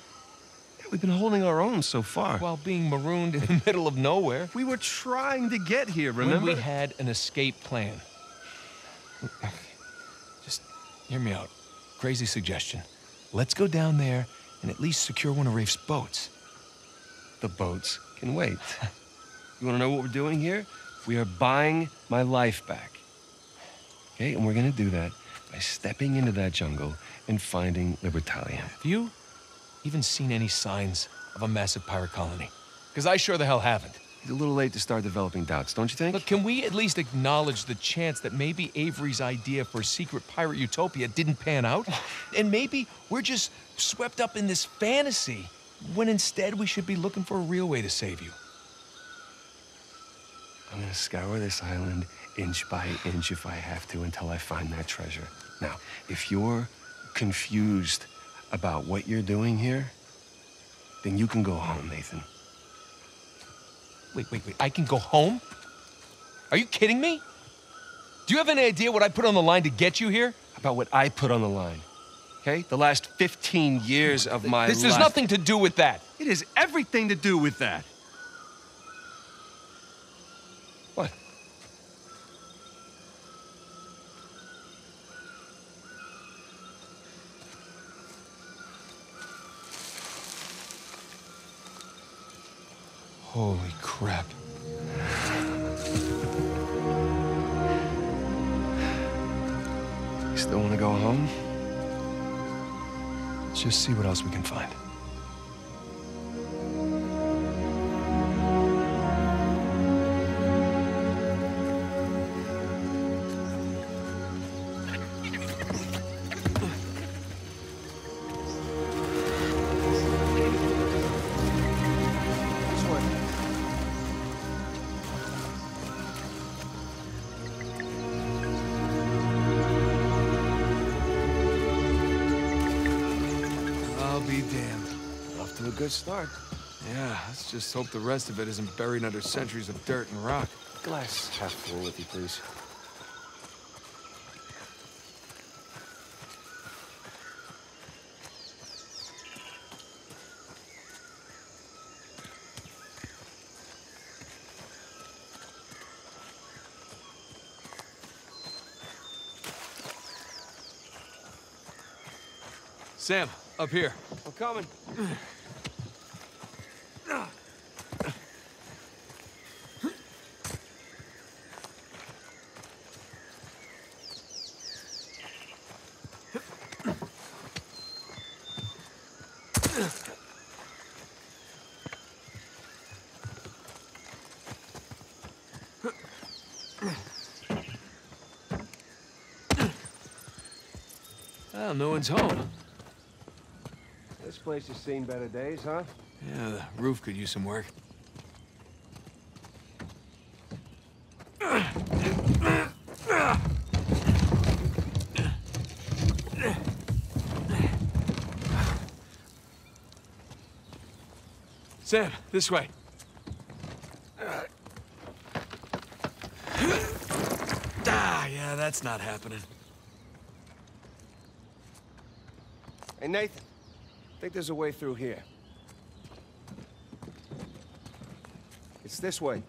been holding our own so far. while being marooned in the middle of nowhere. we were trying to get here, remember? When we had an escape plan. Just hear me out. Crazy suggestion. Let's go down there and at least secure one of Rafe's boats. The boats can wait. you want to know what we're doing here? We are buying my life back. Okay, and we're gonna do that by stepping into that jungle and finding Libertalia. Have you even seen any signs of a massive pirate colony? Because I sure the hell haven't. It's a little late to start developing doubts, don't you think? Look, can we at least acknowledge the chance that maybe Avery's idea for a secret pirate utopia didn't pan out? and maybe we're just swept up in this fantasy when instead we should be looking for a real way to save you. I'm gonna scour this island inch by inch if I have to until I find that treasure. Now, if you're confused about what you're doing here, then you can go home, Nathan. Wait, wait, wait. I can go home? Are you kidding me? Do you have any idea what I put on the line to get you here? About what I put on the line. Okay? The last 15 years of my this life. has nothing to do with that. It has everything to do with that. What? Holy crap. You still want to go home? Let's just see what else we can find. Start. Yeah, let's just hope the rest of it isn't buried under centuries of dirt and rock. Glass half full with you, please. Sam, Up here. I'm coming. Well, no one's home. This place has seen better days, huh? Yeah, the roof could use some work. Sam, this way. Ah, yeah, that's not happening. Hey, Nathan. I think there's a way through here. It's this way.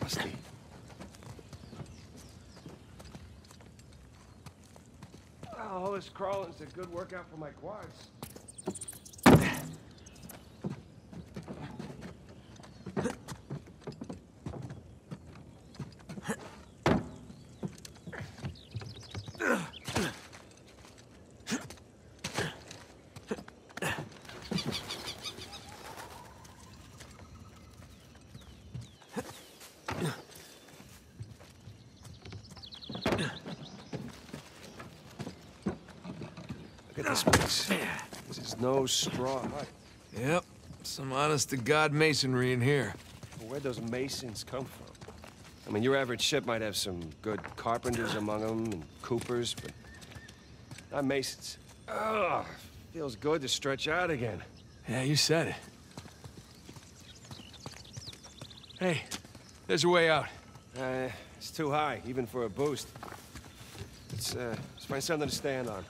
Rusty. Oh, all this crawling's a good workout for my quads. Look at this place. This is no straw hut. Yep, some honest-to-God masonry in here. Well, Where'd those masons come from? I mean, your average ship might have some good carpenters among them and coopers, but not masons. Ugh, feels good to stretch out again. Yeah, you said it. Hey, there's a way out. Uh, it's too high, even for a boost. Let's, uh, let's find something to stand on.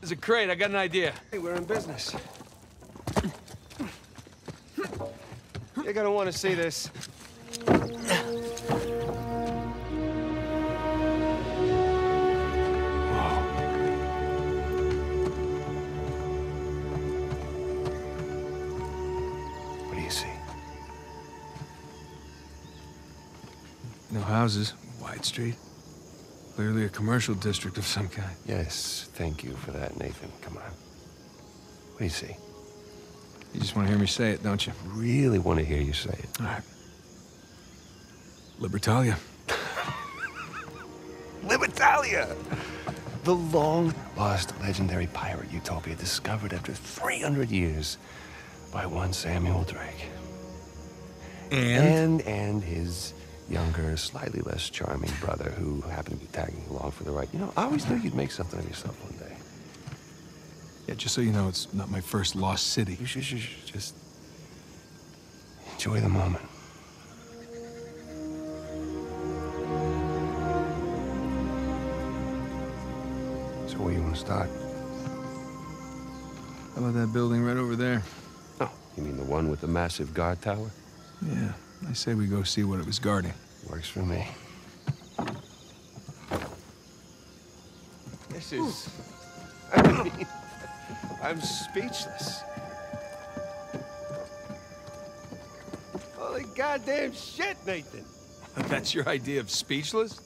There's a crate, I got an idea. Hey, we're in business. You're gonna want to see this. What do you see? No houses, wide street. Clearly a commercial district of some kind. Yes, thank you for that, Nathan. Come on. What do you see? You just want to hear me say it, don't you? Really want to hear you say it. All right. Libertalia. Libertalia! The long-lost legendary pirate utopia discovered after 300 years by one Samuel Drake. And? And, and his younger, slightly less charming brother who happened to be tagging along for the ride. You know, I always knew you'd make something of yourself one day. Yeah, just so you know, it's not my first lost city. You should, should, should just enjoy the moment. So where you want to start? How about that building right over there? Oh, you mean the one with the massive guard tower? Yeah, I say we go see what it was guarding. Works for me. This is. I mean, I'm speechless. Holy goddamn shit, Nathan! That's your idea of speechless?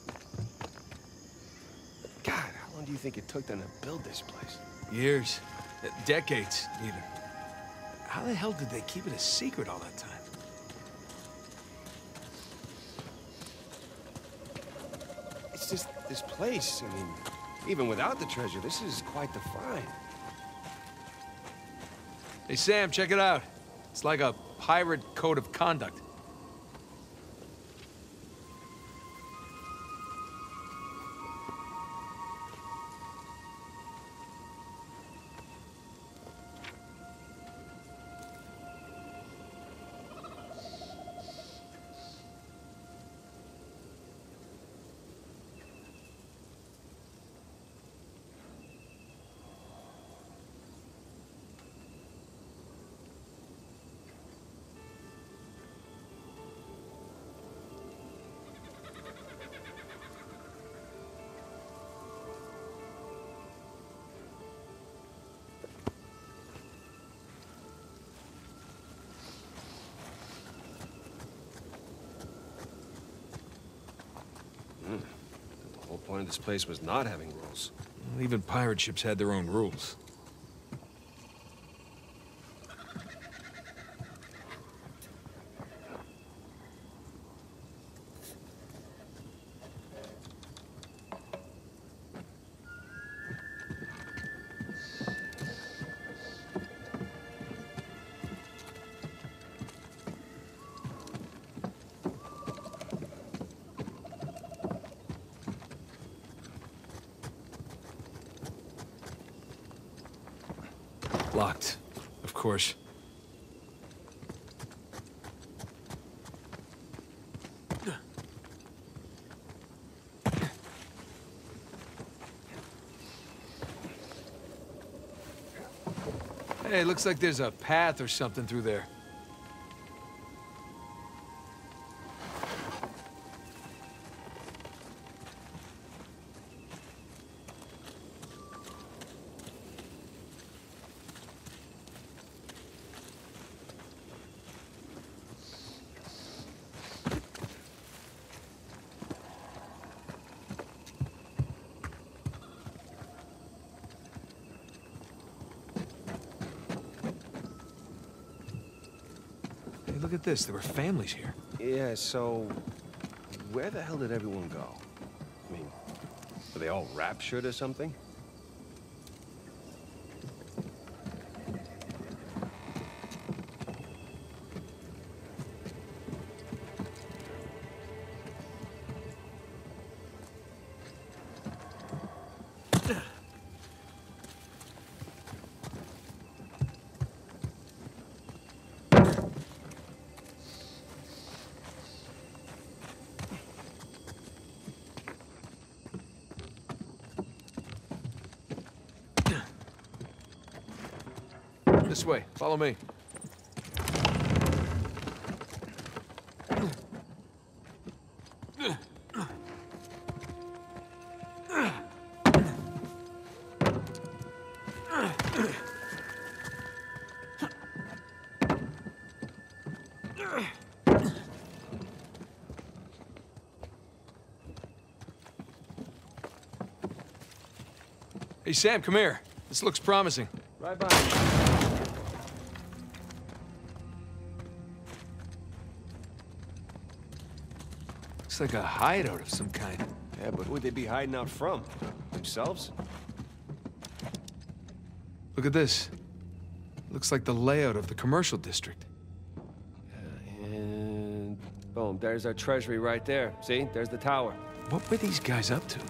God, how long do you think it took them to build this place? Years. Decades, even. How the hell did they keep it a secret all that time? This place. I mean, even without the treasure, this is quite the find. Hey, Sam, check it out. It's like a pirate code of conduct. This place was not having rules. Even pirate ships had their own rules. Hey, looks like there's a path or something through there. This. There were families here. Yeah, so where the hell did everyone go? I mean, were they all raptured or something? Way. Follow me. Hey, Sam, come here. This looks promising. Right by. Looks like a hideout of some kind. Yeah, but who'd they be hiding out from? Themselves? Look at this. Looks like the layout of the commercial district. Uh, and boom, there's our treasury right there. See? There's the tower. What were these guys up to?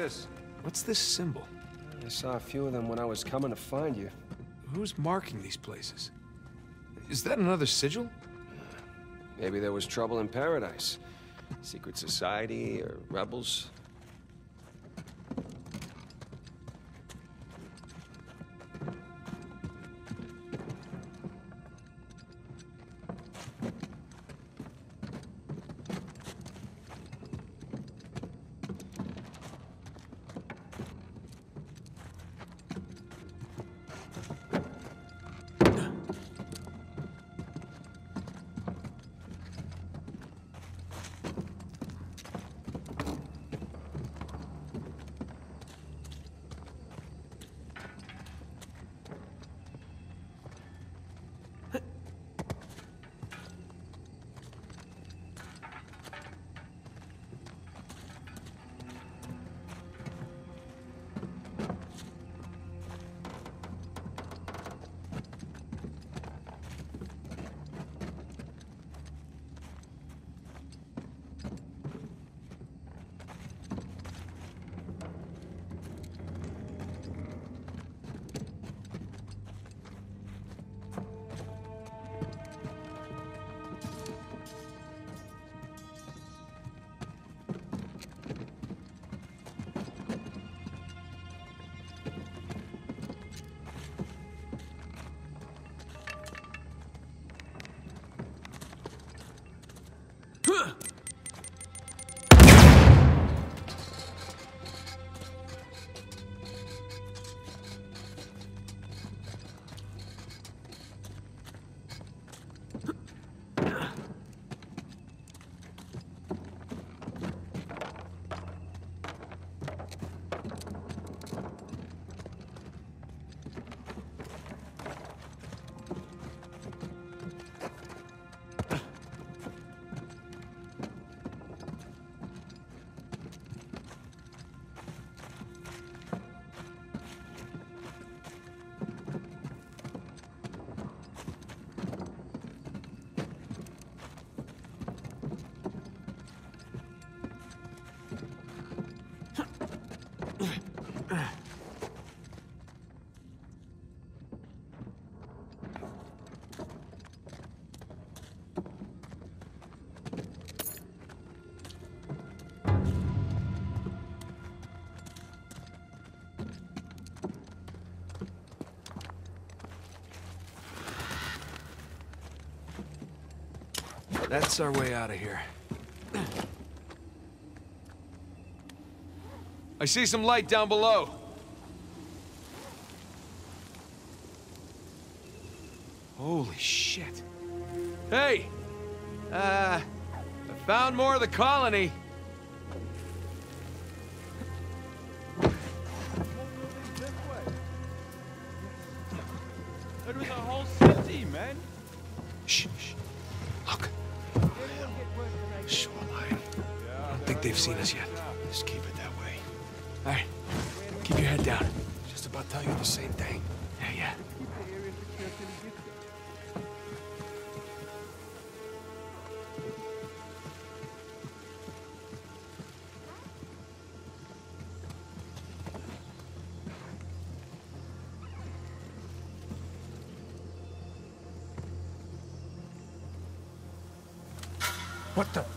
This? What's this symbol? I saw a few of them when I was coming to find you. Who's marking these places? Is that another sigil? Maybe there was trouble in paradise. Secret society or rebels. That's our way out of here. I see some light down below. Holy shit. Hey! Uh, I found more of the colony. What the?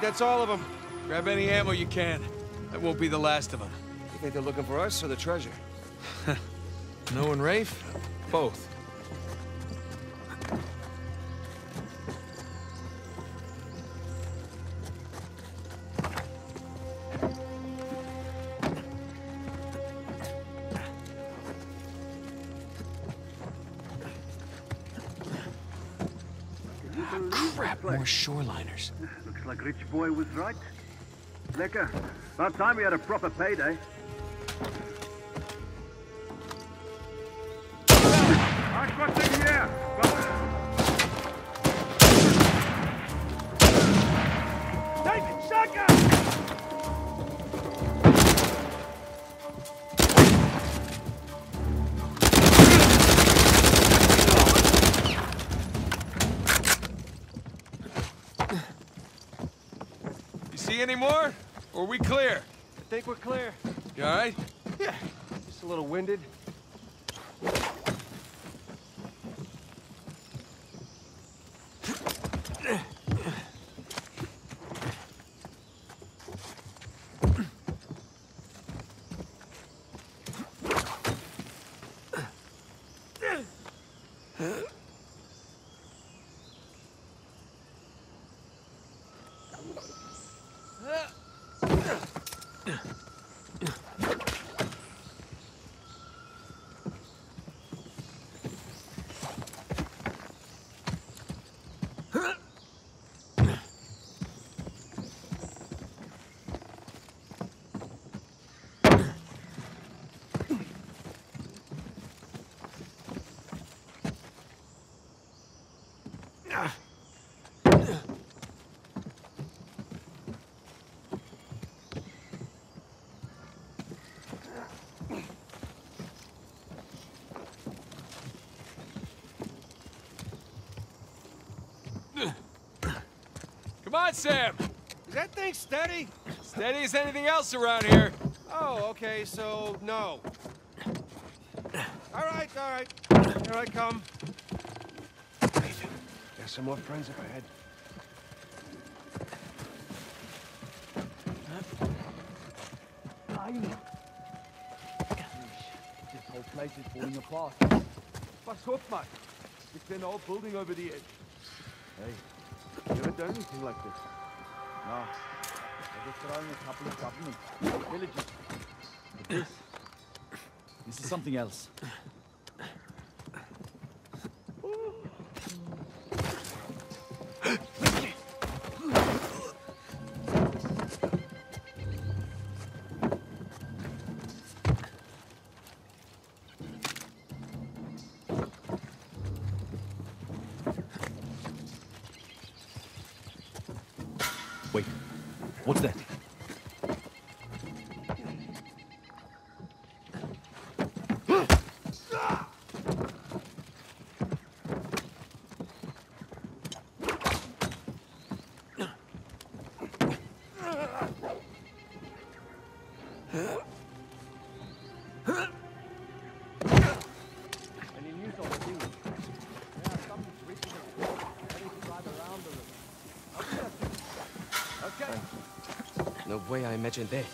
Think that's all of them. Grab any ammo you can. That won't be the last of them. You think they're looking for us or the treasure? No and Rafe? Both. Shoreliners. Looks like Rich Boy was right. Lekker. About time we had a proper payday. I've got Any more? Or we clear? I think we're clear. You all right? Yeah. Just a little winded. Come on, Sam. Is that thing steady? Steady as anything else around here. Oh, okay, so no. All right, all right. Here I come. Nathan, got some more friends up ahead. This whole place is falling apart. What's up, mate? It's an old building over the edge. Hey, you ever done anything like this? No. I just thrown a couple of government villages. But this, this is something else. No way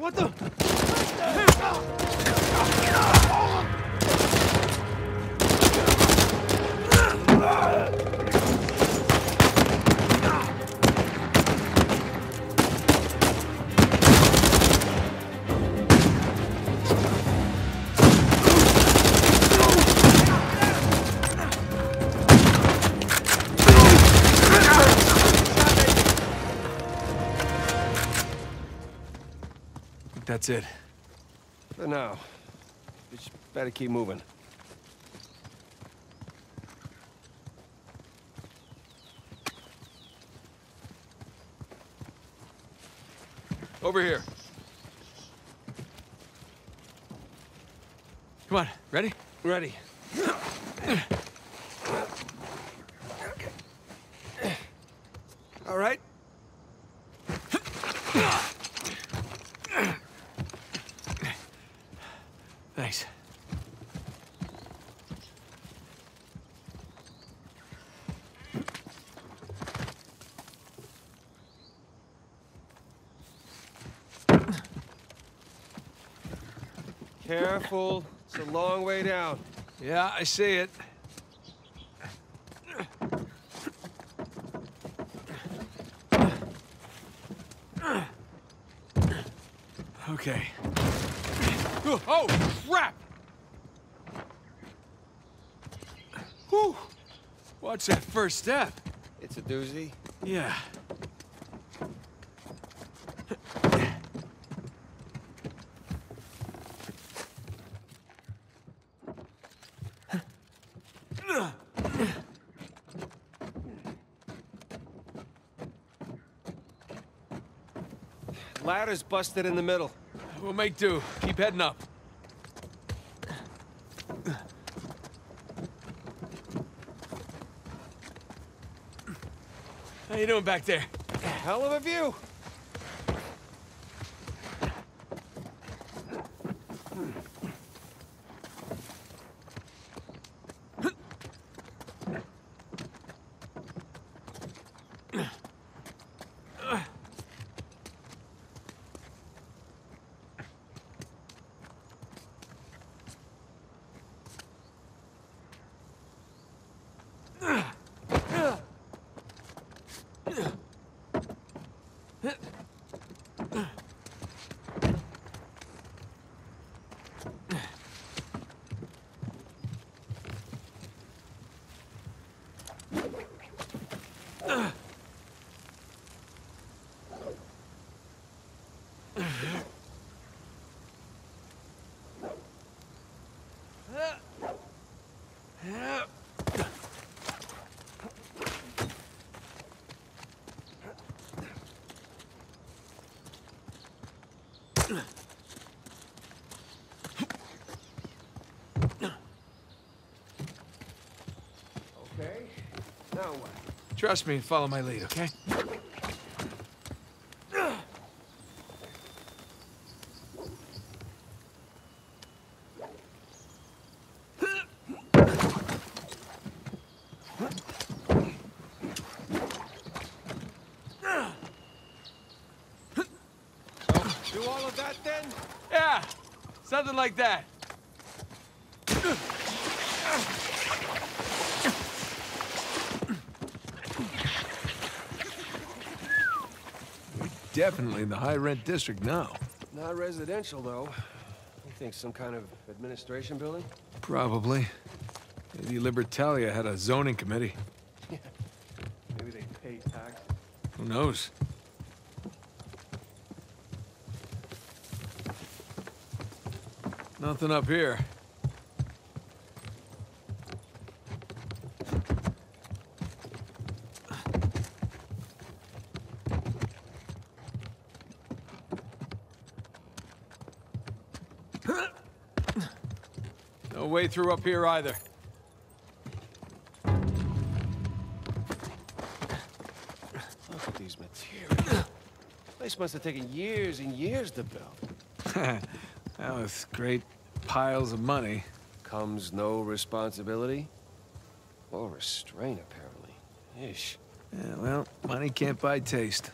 What the? That's it. For now. Just better keep moving. Over here. Come on, ready? Ready. All right. Thanks. Careful. It's a long way down. Yeah, I see it. Okay. Oh, oh, crap! Whew. Watch that first step. It's a doozy. Yeah. water's busted in the middle. We'll make do. Keep heading up. How you doing back there? Hell of a view. Trust me and follow my lead, okay? Oh, do all of that then? Yeah, something like that. Definitely in the high rent district now. Not residential, though. You think some kind of administration building? Probably. Maybe Libertalia had a zoning committee. Yeah. Maybe they pay taxes. Who knows? Nothing up here. Through up here either. Look at these materials. Place must have taken years and years to build. Now with great piles of money. Comes no responsibility or restraint, apparently. Ish. Yeah, well, money can't buy taste.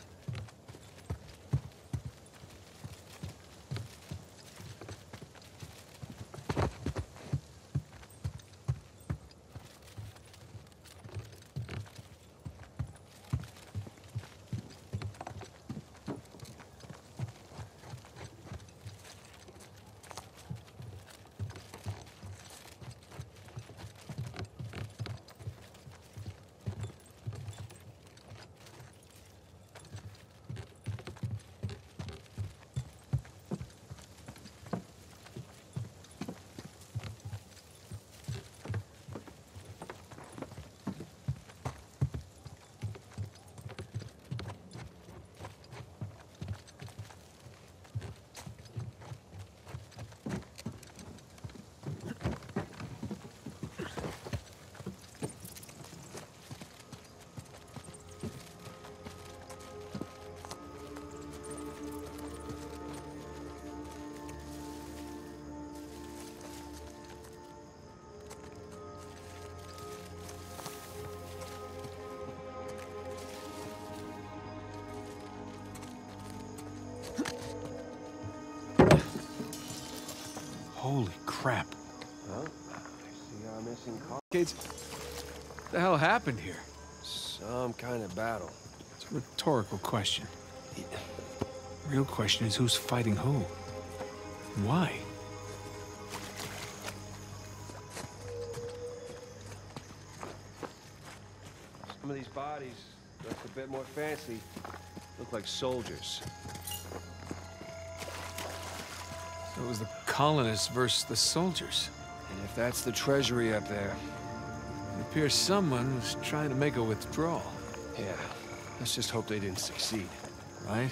Holy crap. Well, I see our missing car. Kids, what the hell happened here? Some kind of battle. It's a rhetorical question. The real question is who's fighting who? Why? Some of these bodies, dressed a bit more fancy, look like soldiers. So it was the colonists versus the soldiers. And if that's the treasury up there, It appears someone was trying to make a withdrawal, yeah, let's just hope they didn't succeed. right?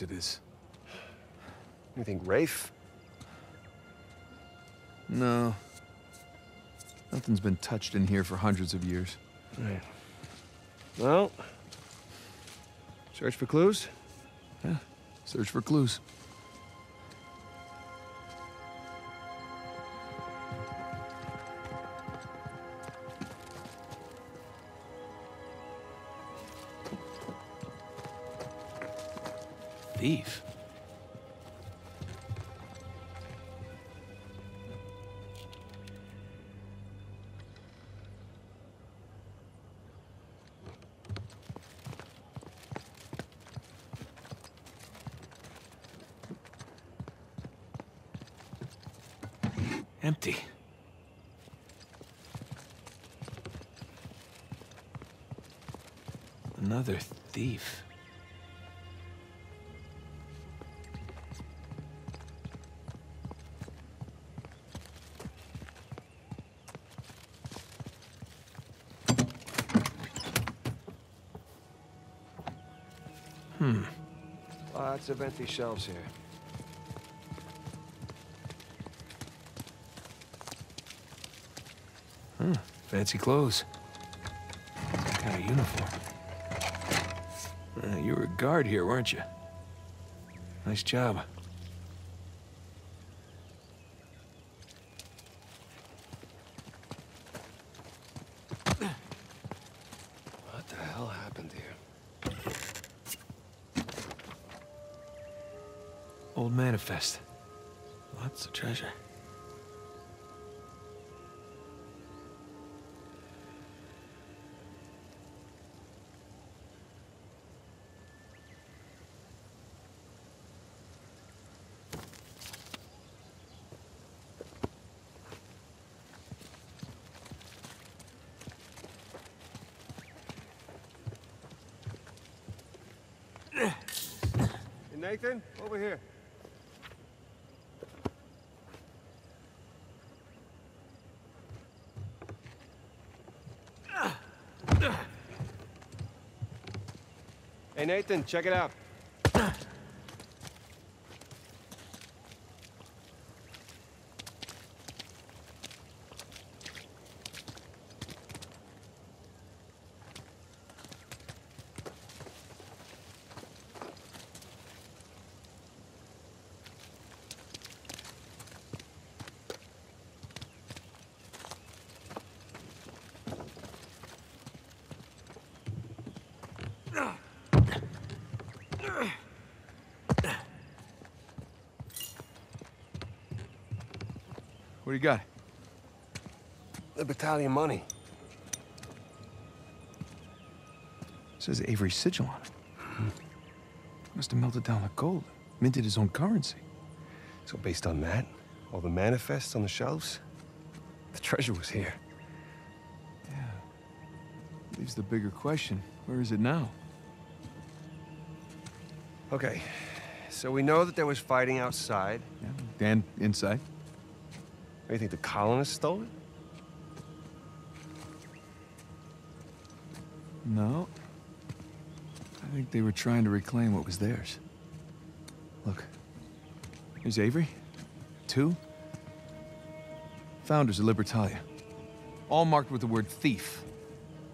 It is. You think Rafe? No. Nothing's been touched in here for hundreds of years. Right. Well, search for clues? Yeah. Search for clues. Another thief. Hmm. Lots of empty shelves here. Huh. Fancy clothes. What kind of uniform? You were a guard here, weren't you? Nice job. What the hell happened here? Old manifest. Lots of treasure. Nathan, over here. Hey, Nathan, check it out. What do you got? The battalion money. says Avery sigil on it. Must have melted down like gold. Minted his own currency. So based on that, all the manifests on the shelves, the treasure was here. Yeah. Leaves the bigger question. Where is it now? Okay, so we know that there was fighting outside. Yeah. Dan inside. You think the colonists stole it? No. I think they were trying to reclaim what was theirs. Look. Here's Avery. Tew. Founders of Libertalia. All marked with the word thief.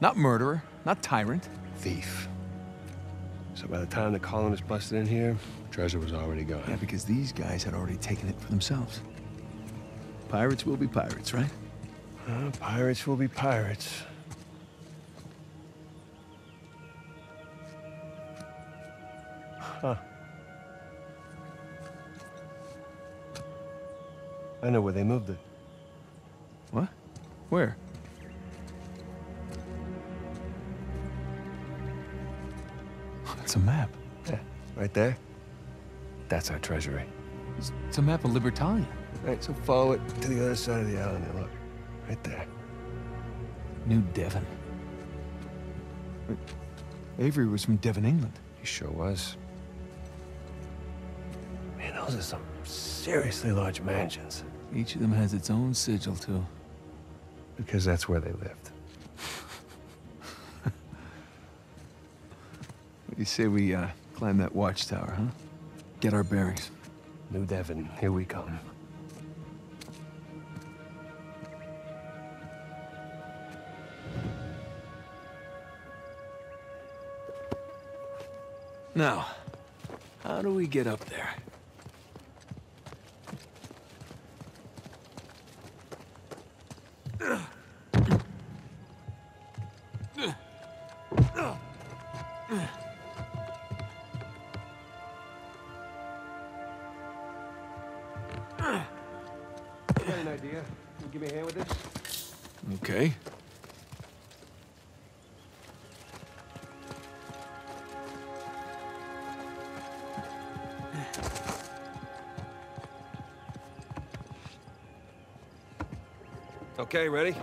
Not murderer, not tyrant. Thief. So by the time the colonists busted in here, treasure was already gone. Yeah, because these guys had already taken it for themselves. Pirates will be pirates, right? Uh, pirates will be pirates. Huh. I know where they moved it. What? Where? It's a map. Yeah, right there. That's our treasury. It's, it's a map of Libertalia. Right, so follow it to the other side of the island and look. Right there. New Devon. Avery was from Devon, England. He sure was. Man, those are some seriously large mansions. Each of them has its own sigil, too. Because that's where they lived. You say we uh, climb that watchtower, huh? Get our bearings. New Devon, here we come. Now, how do we get up there? Okay, ready?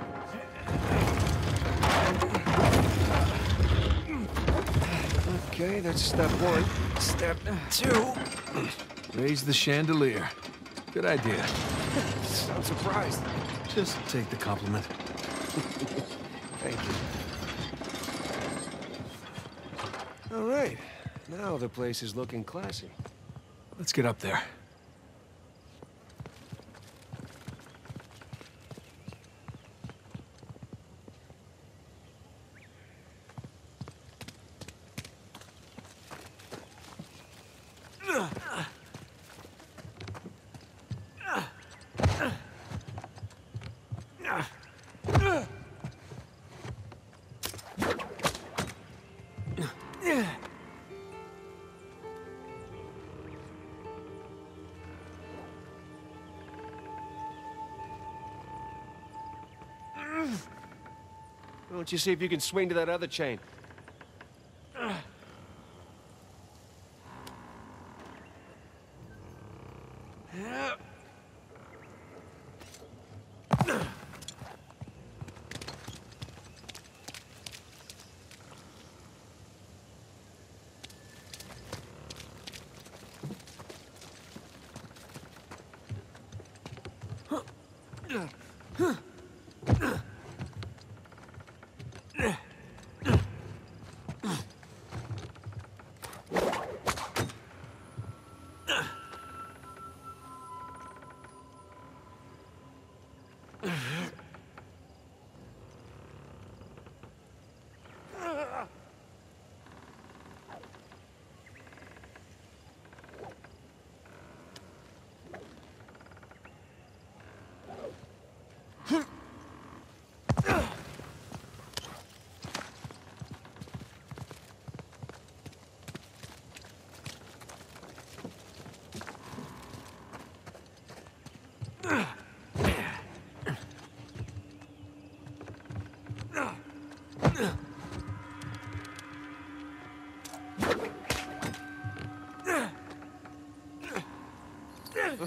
Okay, that's step one. Step two. Raise the chandelier. Good idea. I'm surprised. Just take the compliment. Thank you. All right. Now the place is looking classy. Let's get up there. Why don't you see if you can swing to that other chain?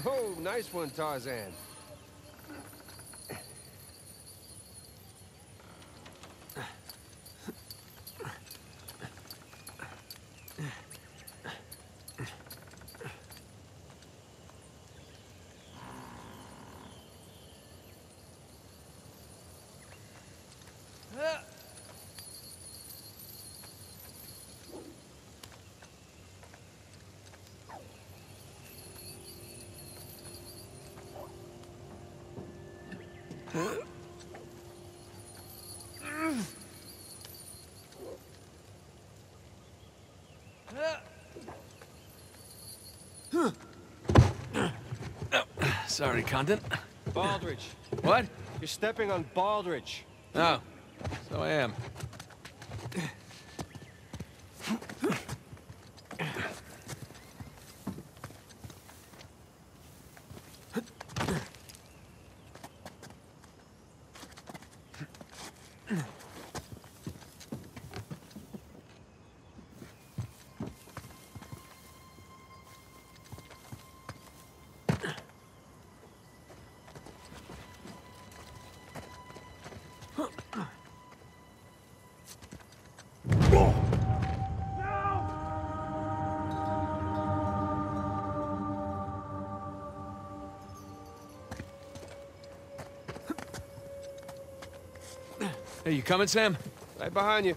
Oh, nice one, Tarzan. Sorry, Condent. Baldridge, What? you're stepping on Baldridge. Oh, so I am. Hey, you coming, Sam? Right behind you.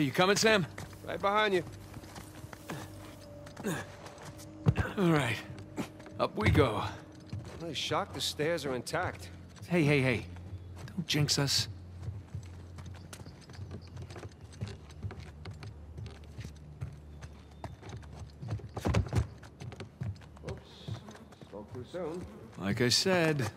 Hey, you coming, Sam? Right behind you. All right. Up we go. I'm really shocked the stairs are intact. Hey, hey, hey. Don't jinx us. Spoke too soon. Like I said.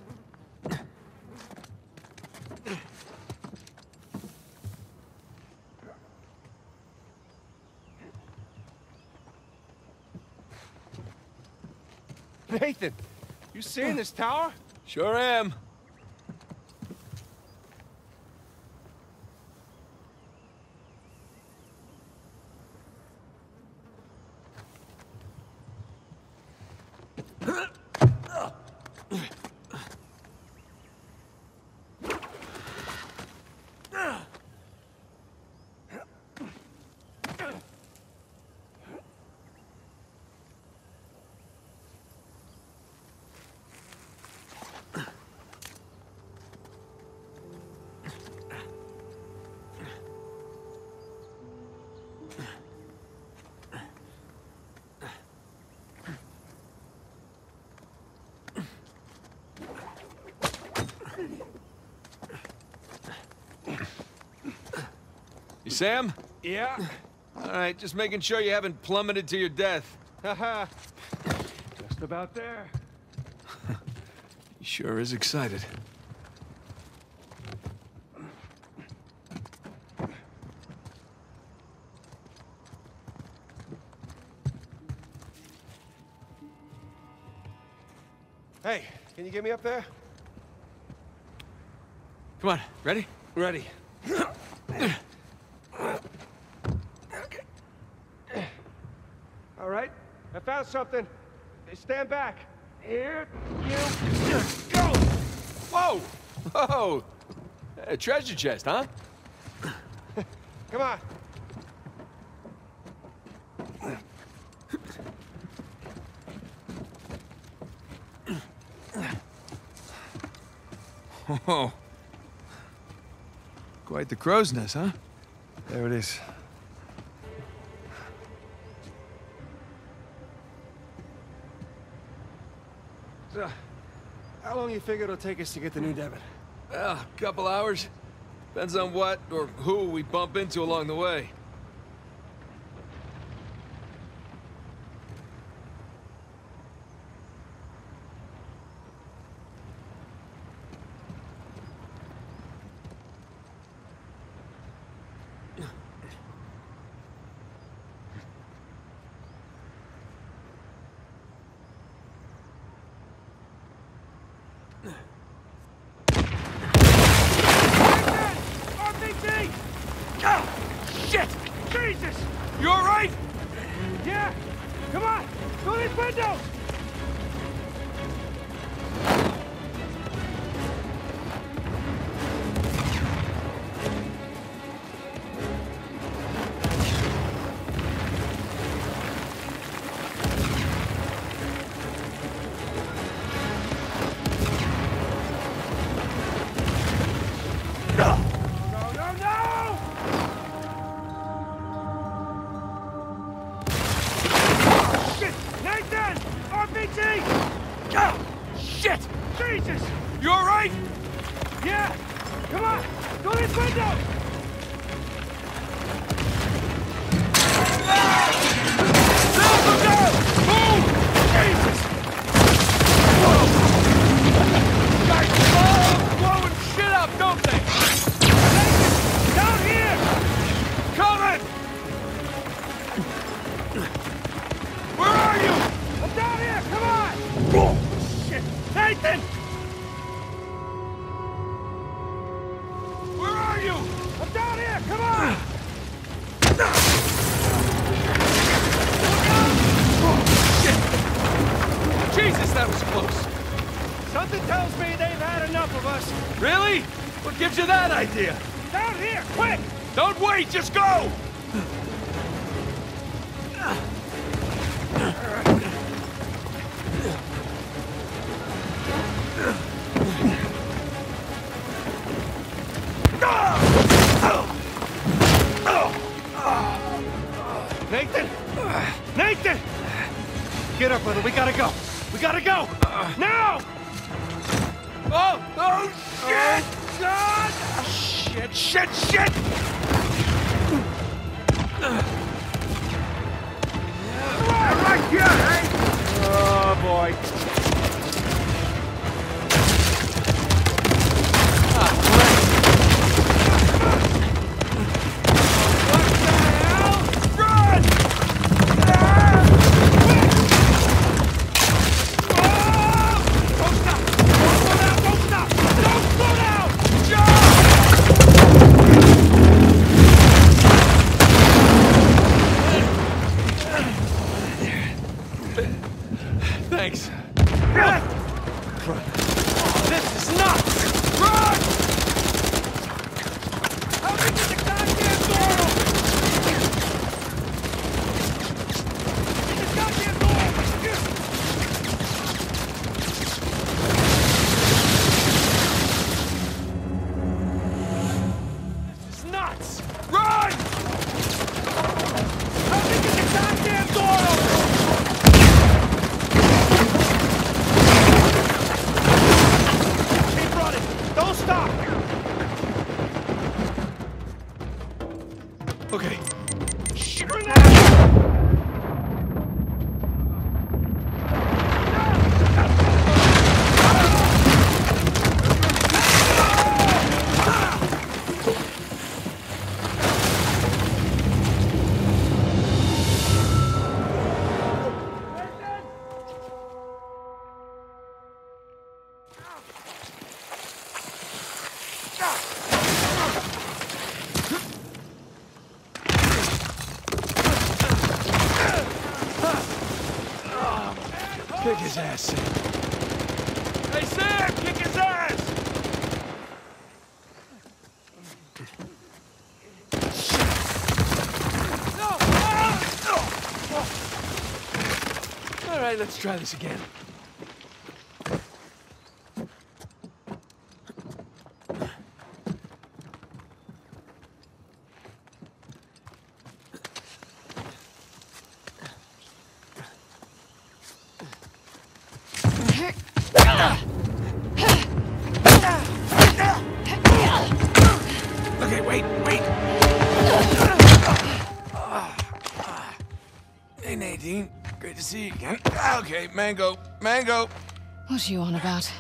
Nathan, you seeing this tower? Sure am. Sam? Yeah. All right, just making sure you haven't plummeted to your death. Haha. Just about there. He sure is excited. Hey, can you get me up there? Come on, ready? Ready. All right, I found something. Stand back. Here you go. Whoa! Whoa! A treasure chest, huh? Come on. Oh. Quite the crow's nest, huh? There it is. So, long you figure it'll take us to get the New Devon? Well, a couple hours. Depends on what or who we bump into along the way. Try this again. Okay, wait, wait. Hey, Nadine. Great to see you again. Okay, Mango. Mango. What are you on about?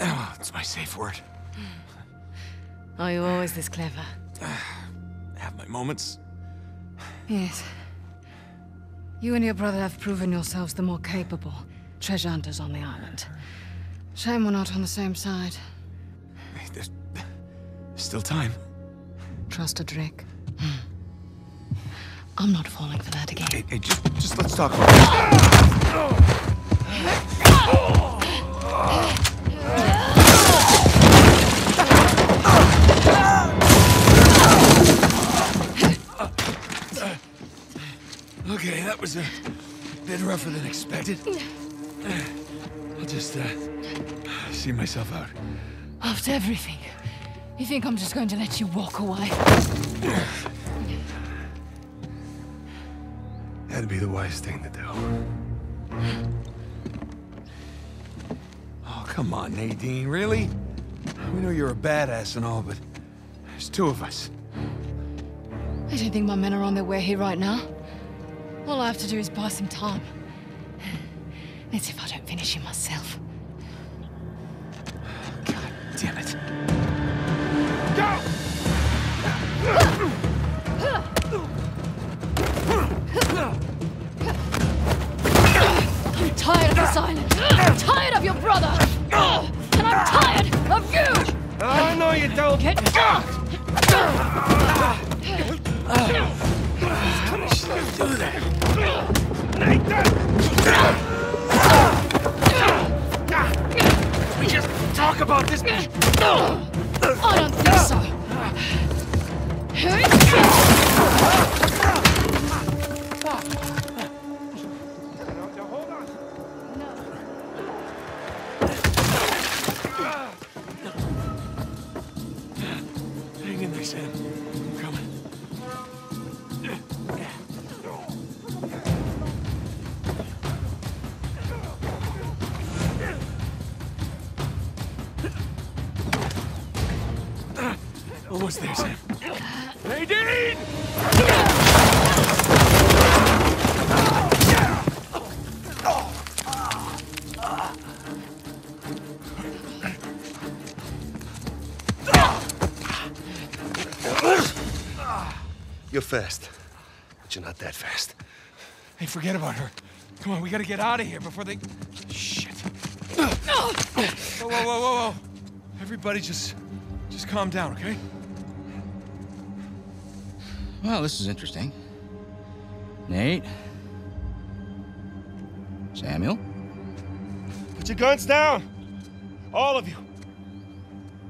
Oh, it's my safe word. Are you always this clever? I Have my moments. Yes. You and your brother have proven yourselves the more capable treasure hunters on the island. Shame we're not on the same side. Hey, There's still time. Trust a Drake. Hmm. I'm not falling for that again. Hey, hey, just, just let's talk about Okay, that was a bit rougher than expected. I'll just, uh, see myself out. After everything, you think I'm just going to let you walk away? That'd be the wise thing to do. Oh, come on, Nadine, really? We know you're a badass and all, but there's two of us. I don't think my men are on their way here right now. All I have to do is buy some time. Let's see if I don't finish him myself. God damn it. I'm tired of the silence. I'm tired of your brother. And I'm tired of you. I know you don't. Get We just talk about this. I don't think so. That fast. Hey, forget about her. Come on, we gotta get out of here before they. Shit. Whoa, whoa, whoa, whoa, whoa. Everybody just. just calm down, okay? Well, this is interesting. Nate? Samuel? Put your guns down! All of you.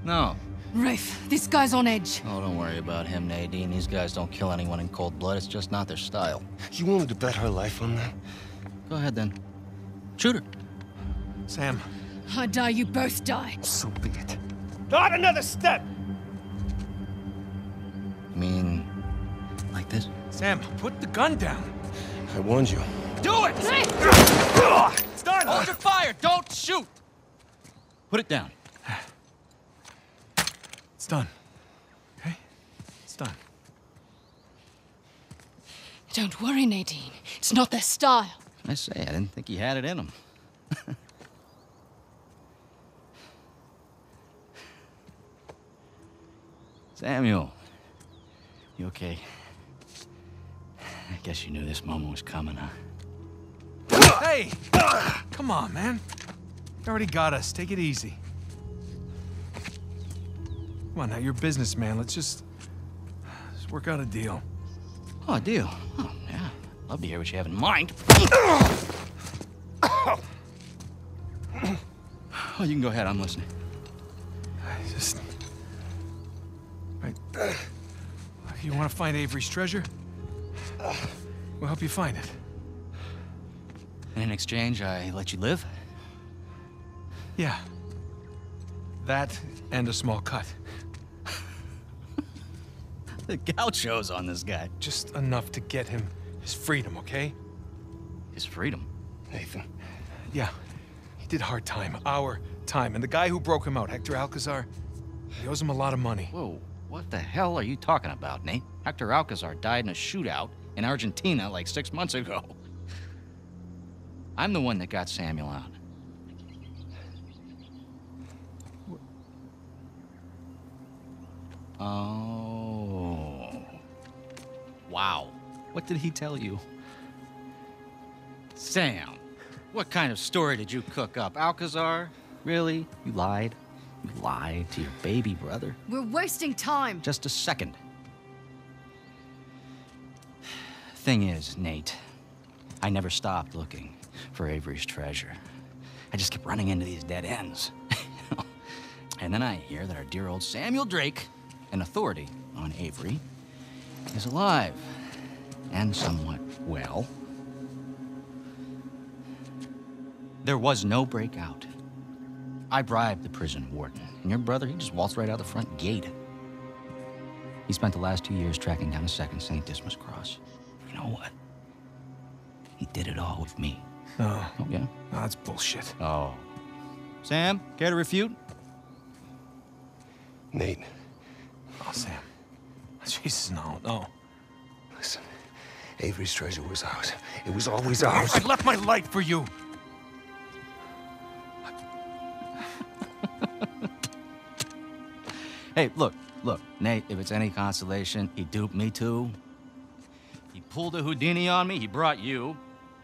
No. Rafe, this guy's on edge. Oh, don't worry about him, Nadine. These guys don't kill anyone in cold blood. It's just not their style. You willing to bet her life on that? Go ahead, then. Shoot her. Sam. I die, you both die. So be it. Not another step! You mean... like this? Sam, put the gun down. I warned you. Do it! Start! Hold your fire! Don't shoot! Put it down. It's done. Okay? It's done. Don't worry, Nadine. It's not their style. I say, I didn't think he had it in him. Samuel. You okay? I guess you knew this moment was coming, huh? Hey! Come on, man. You already got us. Take it easy. Come on, now you're a businessman. Let's just. Work out a deal. Oh, a deal. Oh, yeah. Love to hear what you have in mind. Oh, you can go ahead. I'm listening. I just. Right. You want to find Avery's treasure? We'll help you find it. And in exchange, I let you live? Yeah. That and a small cut. The gauchos on this guy. Just enough to get him his freedom, okay? His freedom? Nathan. Yeah. He did hard time. Our time. And the guy who broke him out, Hector Alcazar, he owes him a lot of money. Whoa, what the hell are you talking about, Nate? Hector Alcazar died in a shootout in Argentina like six months ago. I'm the one that got Samuel out. Oh. Wow. What did he tell you? Sam, what kind of story did you cook up? Alcazar? Really? You lied? You lied to your baby brother? We're wasting time. Just a second. Thing is, Nate, I never stopped looking for Avery's treasure. I just kept running into these dead ends. and then I hear that our dear old Samuel Drake, an authority on Avery, is alive and somewhat well. There was no breakout. I bribed the prison warden, and your brother, he just waltzed right out the front gate. He spent the last two years tracking down a second St. Dismas cross. You know what? He did it all with me. No. Oh, yeah? No, that's bullshit. Oh. Sam, care to refute? Nate. Oh, Sam. Jesus, no, no. Listen, Avery's treasure was ours. It was always ours. I left my life for you. Hey, look, look, Nate, if it's any consolation, he duped me too. He pulled a Houdini on me, he brought you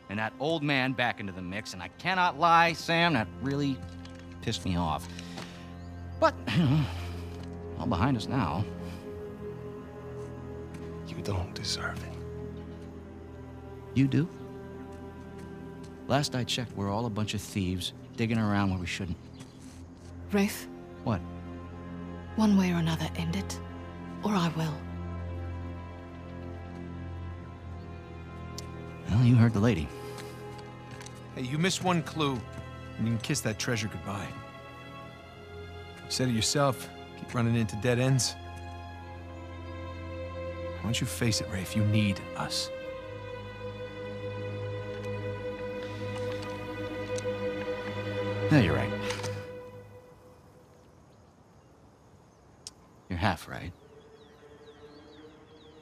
and that old man back into the mix, and I cannot lie, Sam, that really pissed me off. But, all behind us now. You don't deserve it. You do? Last I checked, we're all a bunch of thieves digging around where we shouldn't. Rafe, What? one way or another, end it, or I will. Well, you heard the lady. Hey, you missed one clue, and you can kiss that treasure goodbye. You said it yourself. Keep running into dead ends. Why don't you face it, Rafe? You need us. No, you're right. You're half right.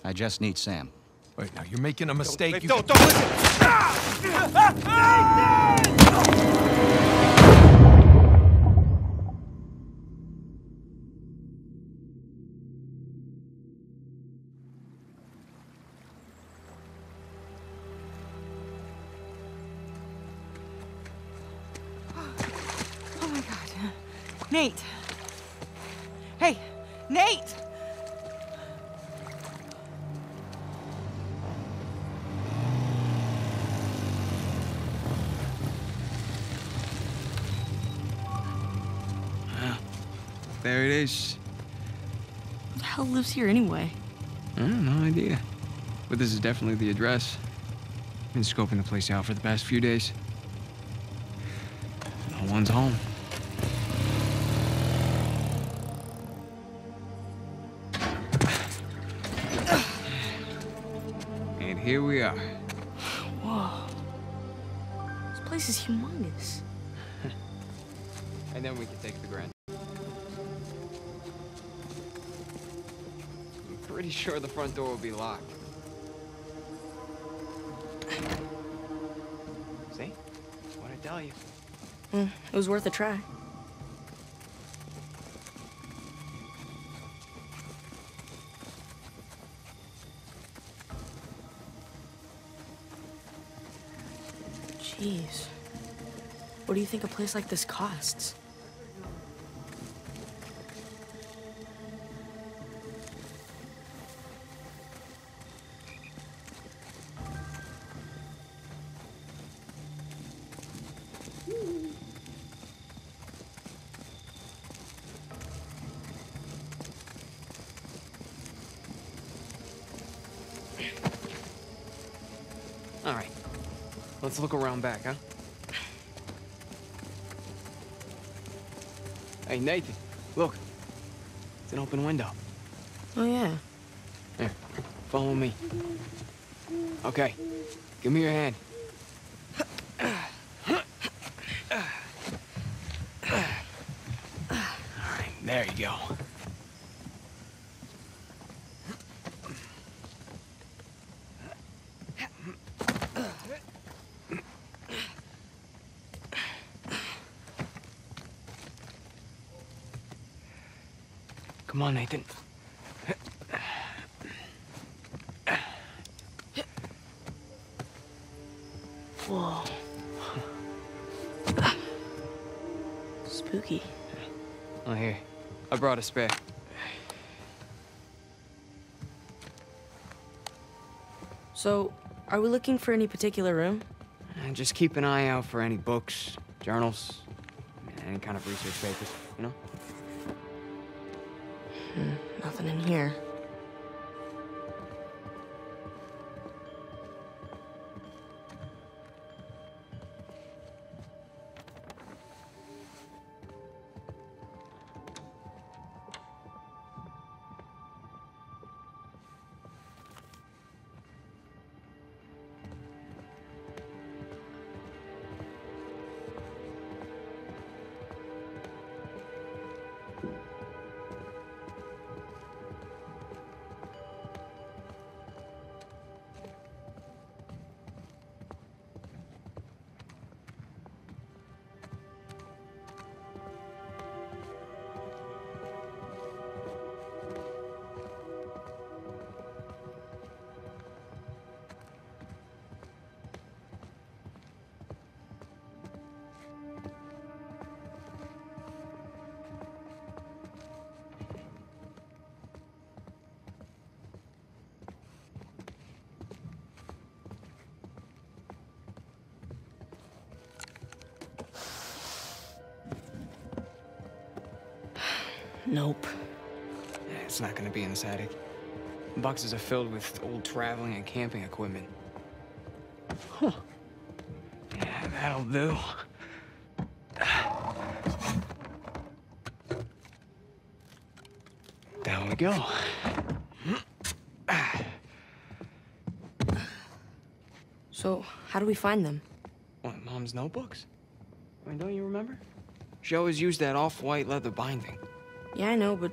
I just need Sam. Wait, now you're making a mistake. You don't, don't listen! here anyway? I have no idea. But this is definitely the address. Been scoping the place out for the past few days. No one's home. Pretty sure the front door will be locked. See? What I tell you. Mm, it was worth a try. Jeez. What do you think a place like this costs? Let's look around back, huh? Hey, Nathan, look. It's an open window. Oh, yeah. Here, follow me. Okay, give me your hand. All right, there you go. Come on, Nathan. Whoa. Spooky. Oh, here. I brought a spare. So, are we looking for any particular room? And just keep an eye out for any books, journals, any kind of research papers, in here. Nope. Eh, it's not gonna be in this attic. Boxes are filled with old traveling and camping equipment. Huh. Yeah, that'll do. Down we go. So, how do we find them? What, Mom's notebooks? I mean, don't you remember? She always used that off-white leather binding. Yeah, I know, but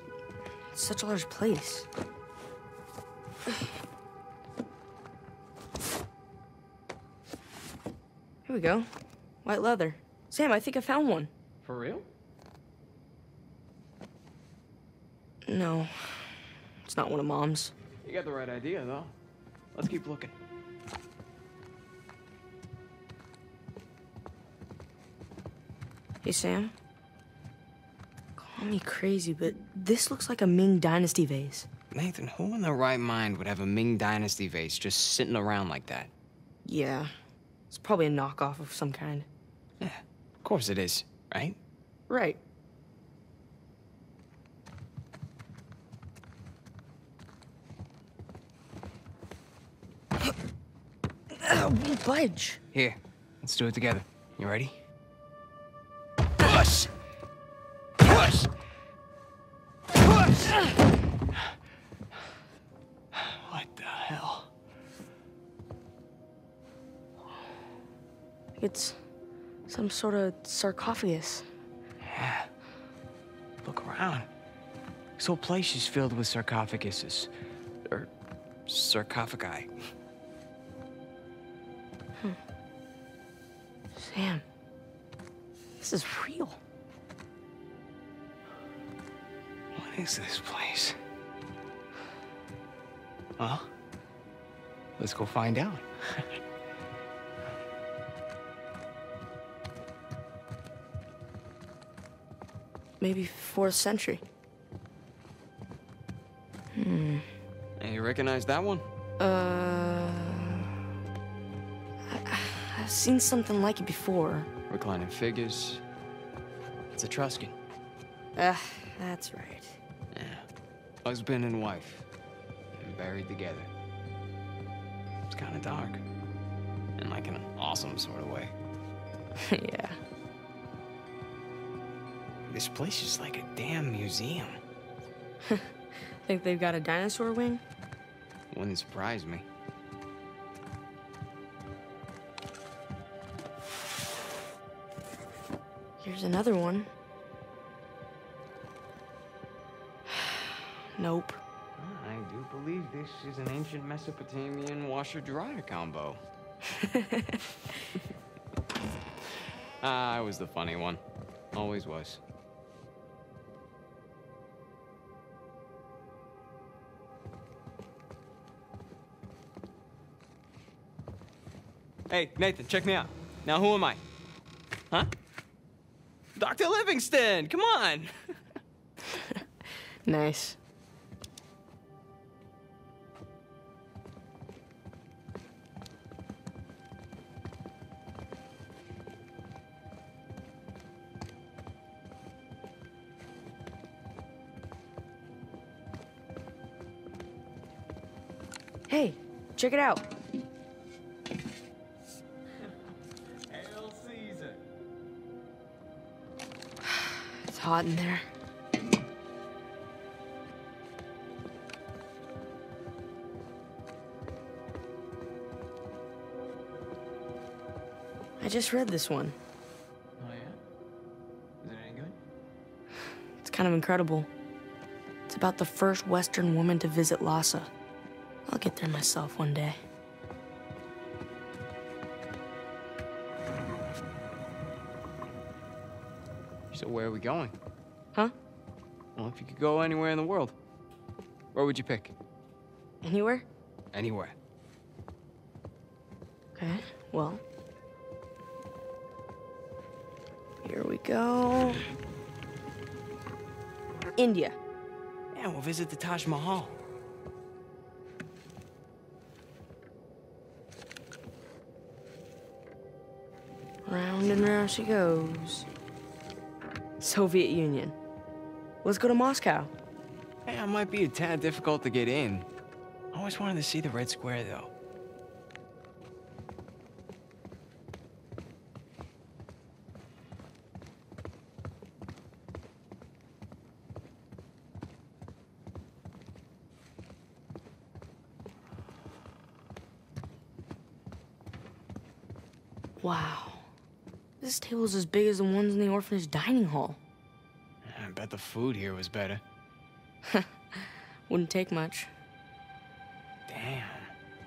it's such a large place. Here we go. White leather. Sam, I think I found one. For real? No. It's not one of Mom's. You got the right idea, though. Let's keep looking. Hey, Sam. Call me crazy, but this looks like a Ming Dynasty vase. Nathan, who in their right mind would have a Ming Dynasty vase just sitting around like that? Yeah. It's probably a knockoff of some kind. Yeah, of course it is, right? Right. Ow, budge. Here, let's do it together. You ready? Sort of sarcophagus. Yeah. Look around. This whole place is filled with sarcophaguses. Or sarcophagi. Hmm. Sam, this is real. What is this place? Well, let's go find out. Maybe fourth century. Hmm. Hey, you recognize that one? Uh. I, I've seen something like it before. Reclining figures. It's Etruscan. Ah, that's right. Yeah. Husband and wife. Buried together. It's kind of dark. In like an awesome sort of way. yeah. This place is like a damn museum. Think they've got a dinosaur wing? Wouldn't surprise me. Here's another one. nope. I do believe this is an ancient Mesopotamian washer-dryer combo. Ah, I was the funny one. Always was. Hey, Nathan, check me out. Now, who am I? Huh? Dr. Livingstone, come on! Nice. Hey, check it out. Hot in there. I just read this one. Oh, yeah? Is it any good? It's kind of incredible. It's about the first Western woman to visit Lhasa. I'll get there myself one day. Where are we going? Huh? Well, if you could go anywhere in the world, where would you pick? Anywhere? Anywhere. Okay, well. Here we go. India. Yeah, we'll visit the Taj Mahal. Round and round she goes. Soviet Union. Let's go to Moscow. Yeah, it might be a tad difficult to get in. I always wanted to see the Red Square, though. Wow. This table's as big as the ones in the orphanage dining hall. The food here was better. Wouldn't take much. Damn.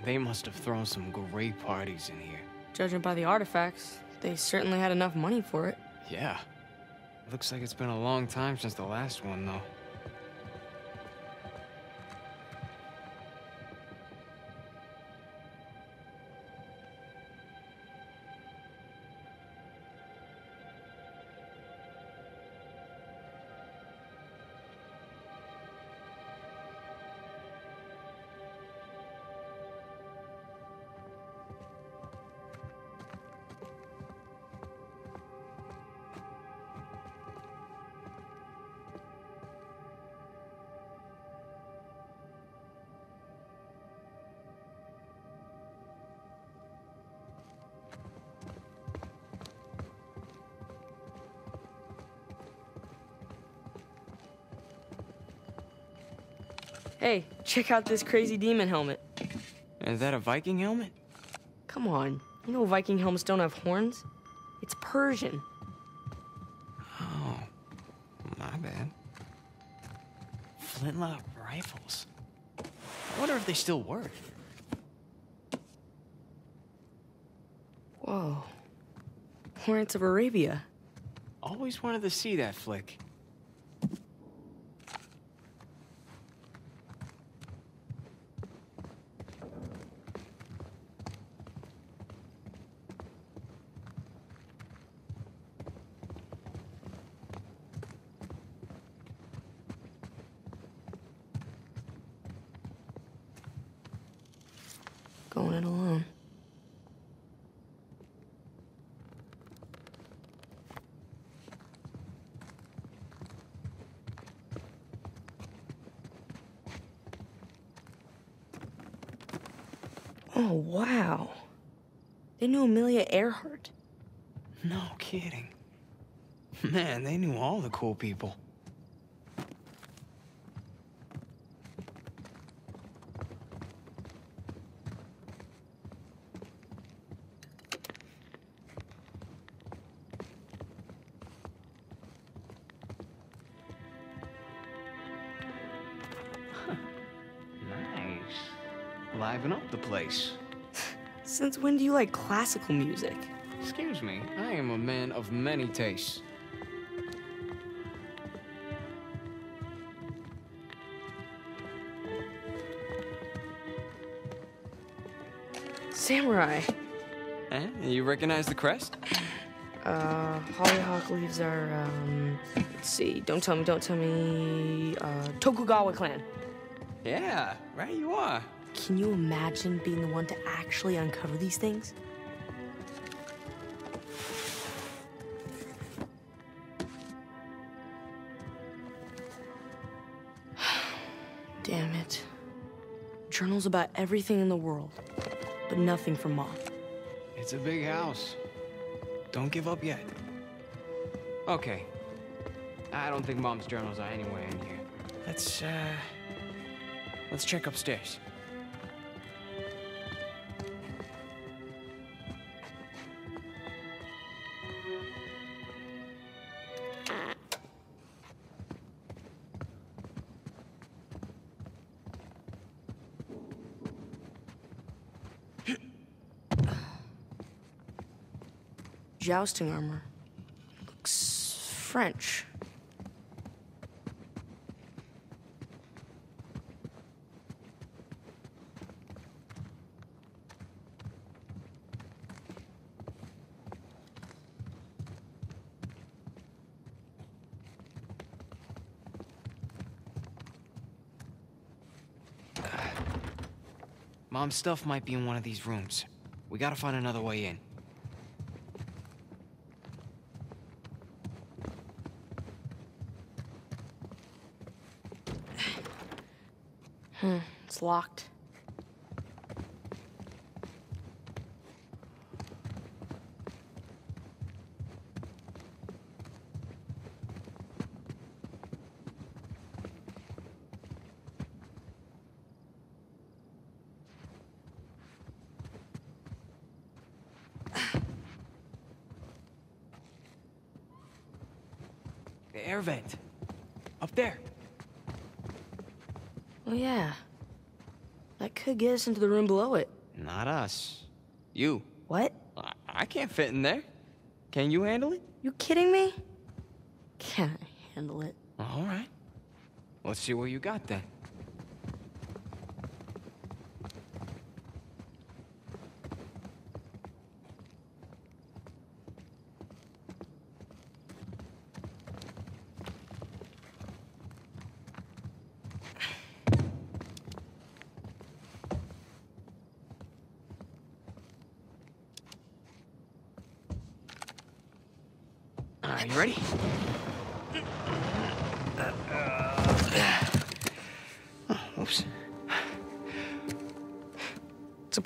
They must have thrown some great parties in here. Judging by the artifacts, they certainly had enough money for it. Yeah. Looks like it's been a long time since the last one, though. Check out this crazy demon helmet. Is that a Viking helmet? Come on. You know Viking helmets don't have horns? It's Persian. Oh, my bad. Flintlock rifles. I wonder if they still work. Whoa. Lawrence of Arabia. Always wanted to see that flick. Going it alone. Oh, wow. They knew Amelia Earhart. No kidding. Man, they knew all the cool people. When do you like classical music? Excuse me, I am a man of many tastes. Samurai. Eh? You recognize the crest? Uh, hollyhock leaves are, um, let's see, don't tell me, don't tell me, uh, Tokugawa clan. Yeah, right you are. Can you imagine being the one to actually uncover these things? Damn it. Journals about everything in the world, but nothing from Mom. It's a big house. Don't give up yet. Okay. I don't think Mom's journals are anywhere in here. Let's, uh... Let's check upstairs. Jousting armor. Looks French. Mom's stuff might be in one of these rooms. We gotta find another way in. Hmm, it's locked. The air vent. Up there. Oh, yeah. That could get us into the room below it. Not us. You. What? I, I can't fit in there. Can you handle it? You kidding me? Can't handle it. All right. Let's see what you got then.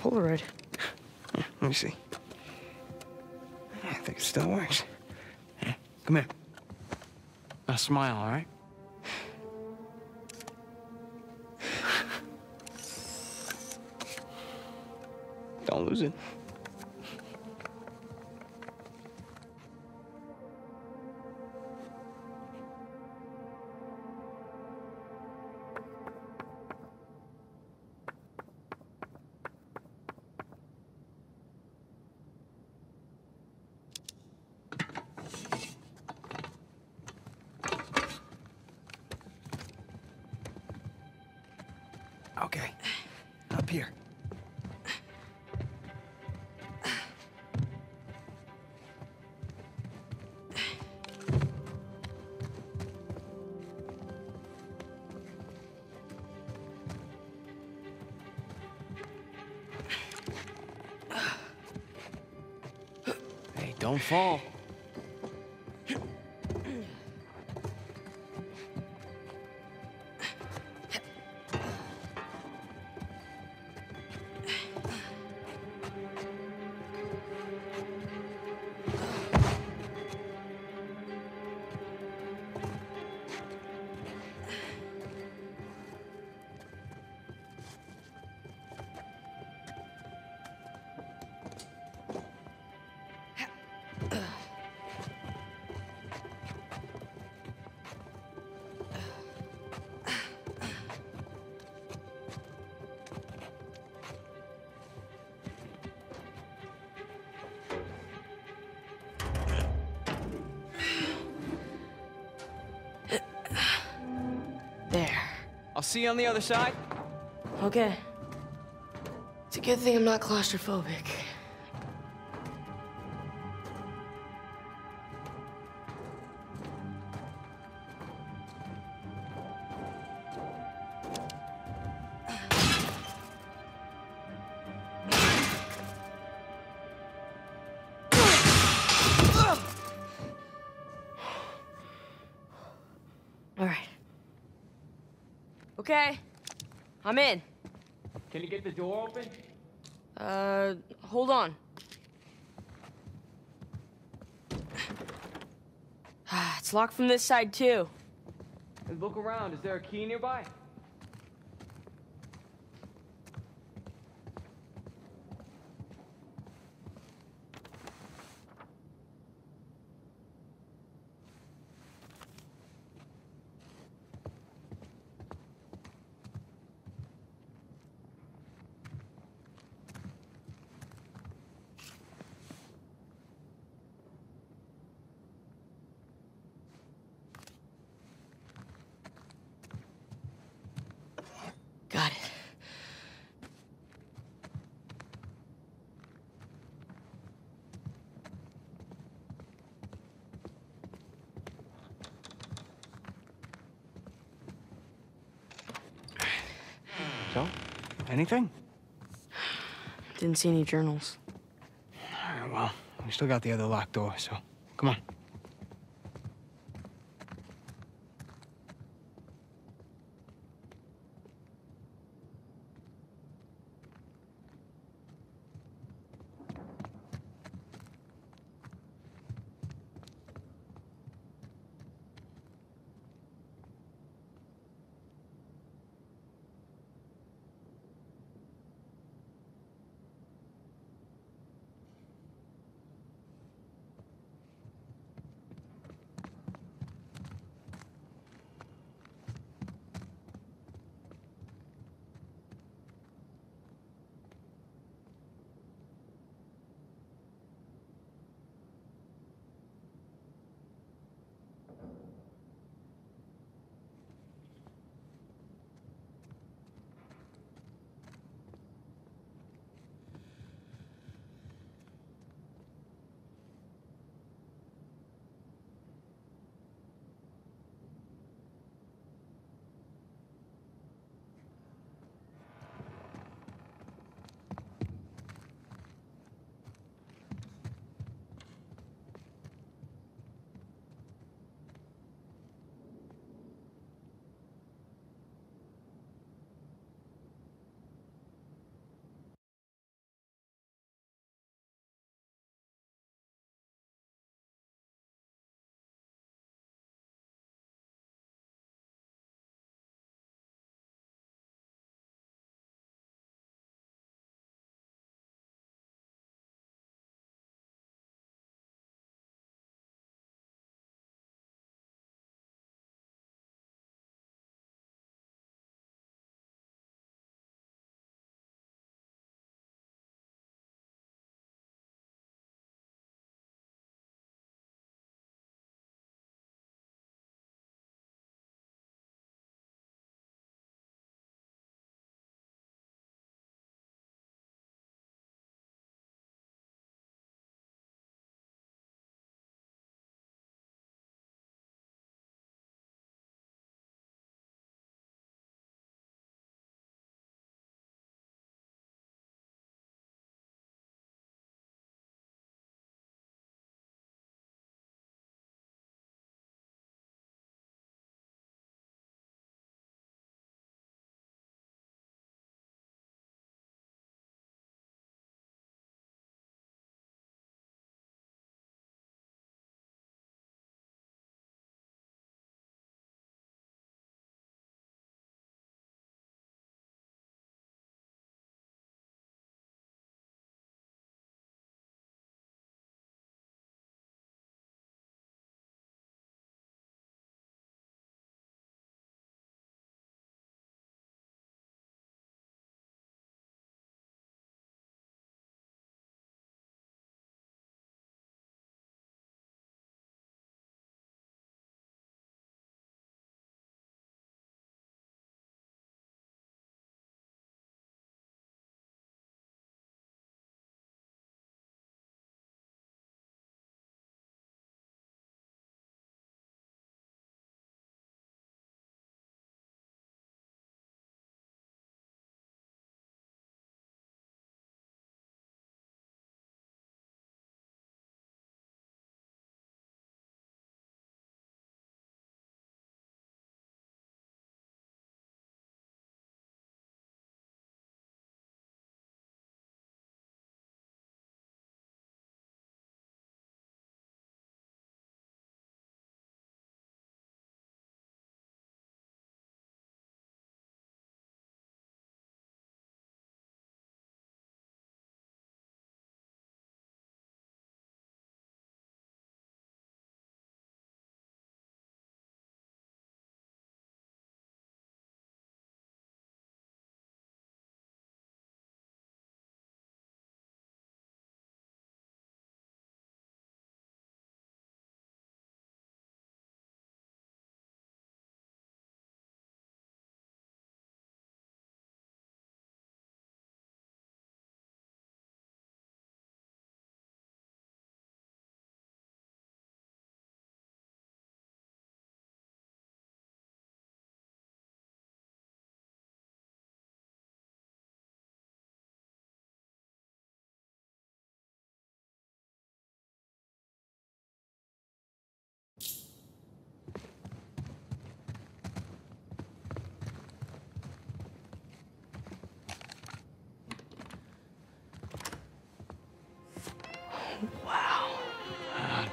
Polaroid. Let me see. I think it still works. Come here. Now smile, all right? Don't lose it. Fall. See you on the other side. Okay. It's a good thing I'm not claustrophobic. I'm in. Can you get the door open? Uh, hold on. it's locked from this side, too. And look around. Is there a key nearby? Got it. So, anything? Didn't see any journals. All right, well, we still got the other locked door, so come on.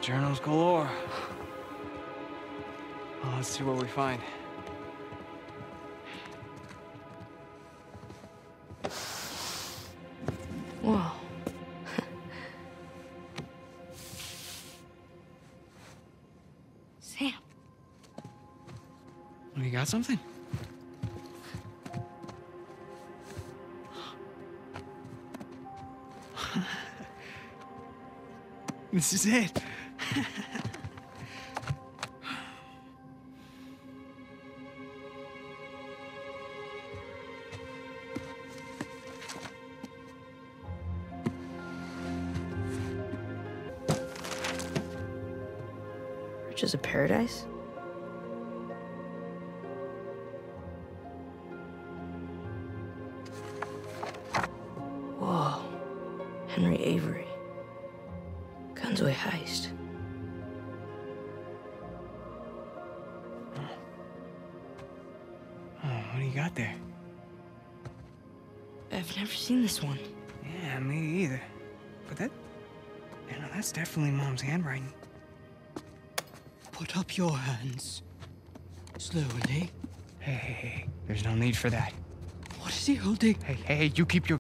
Journals galore. Well, let's see what we find. Whoa. Sam. You got something? this is it. This one. Yeah, me either. But that. You know, that's definitely Mom's handwriting. Put up your hands. Slowly. Hey, hey, hey. There's no need for that. What is he holding? Hey, hey, hey, you keep your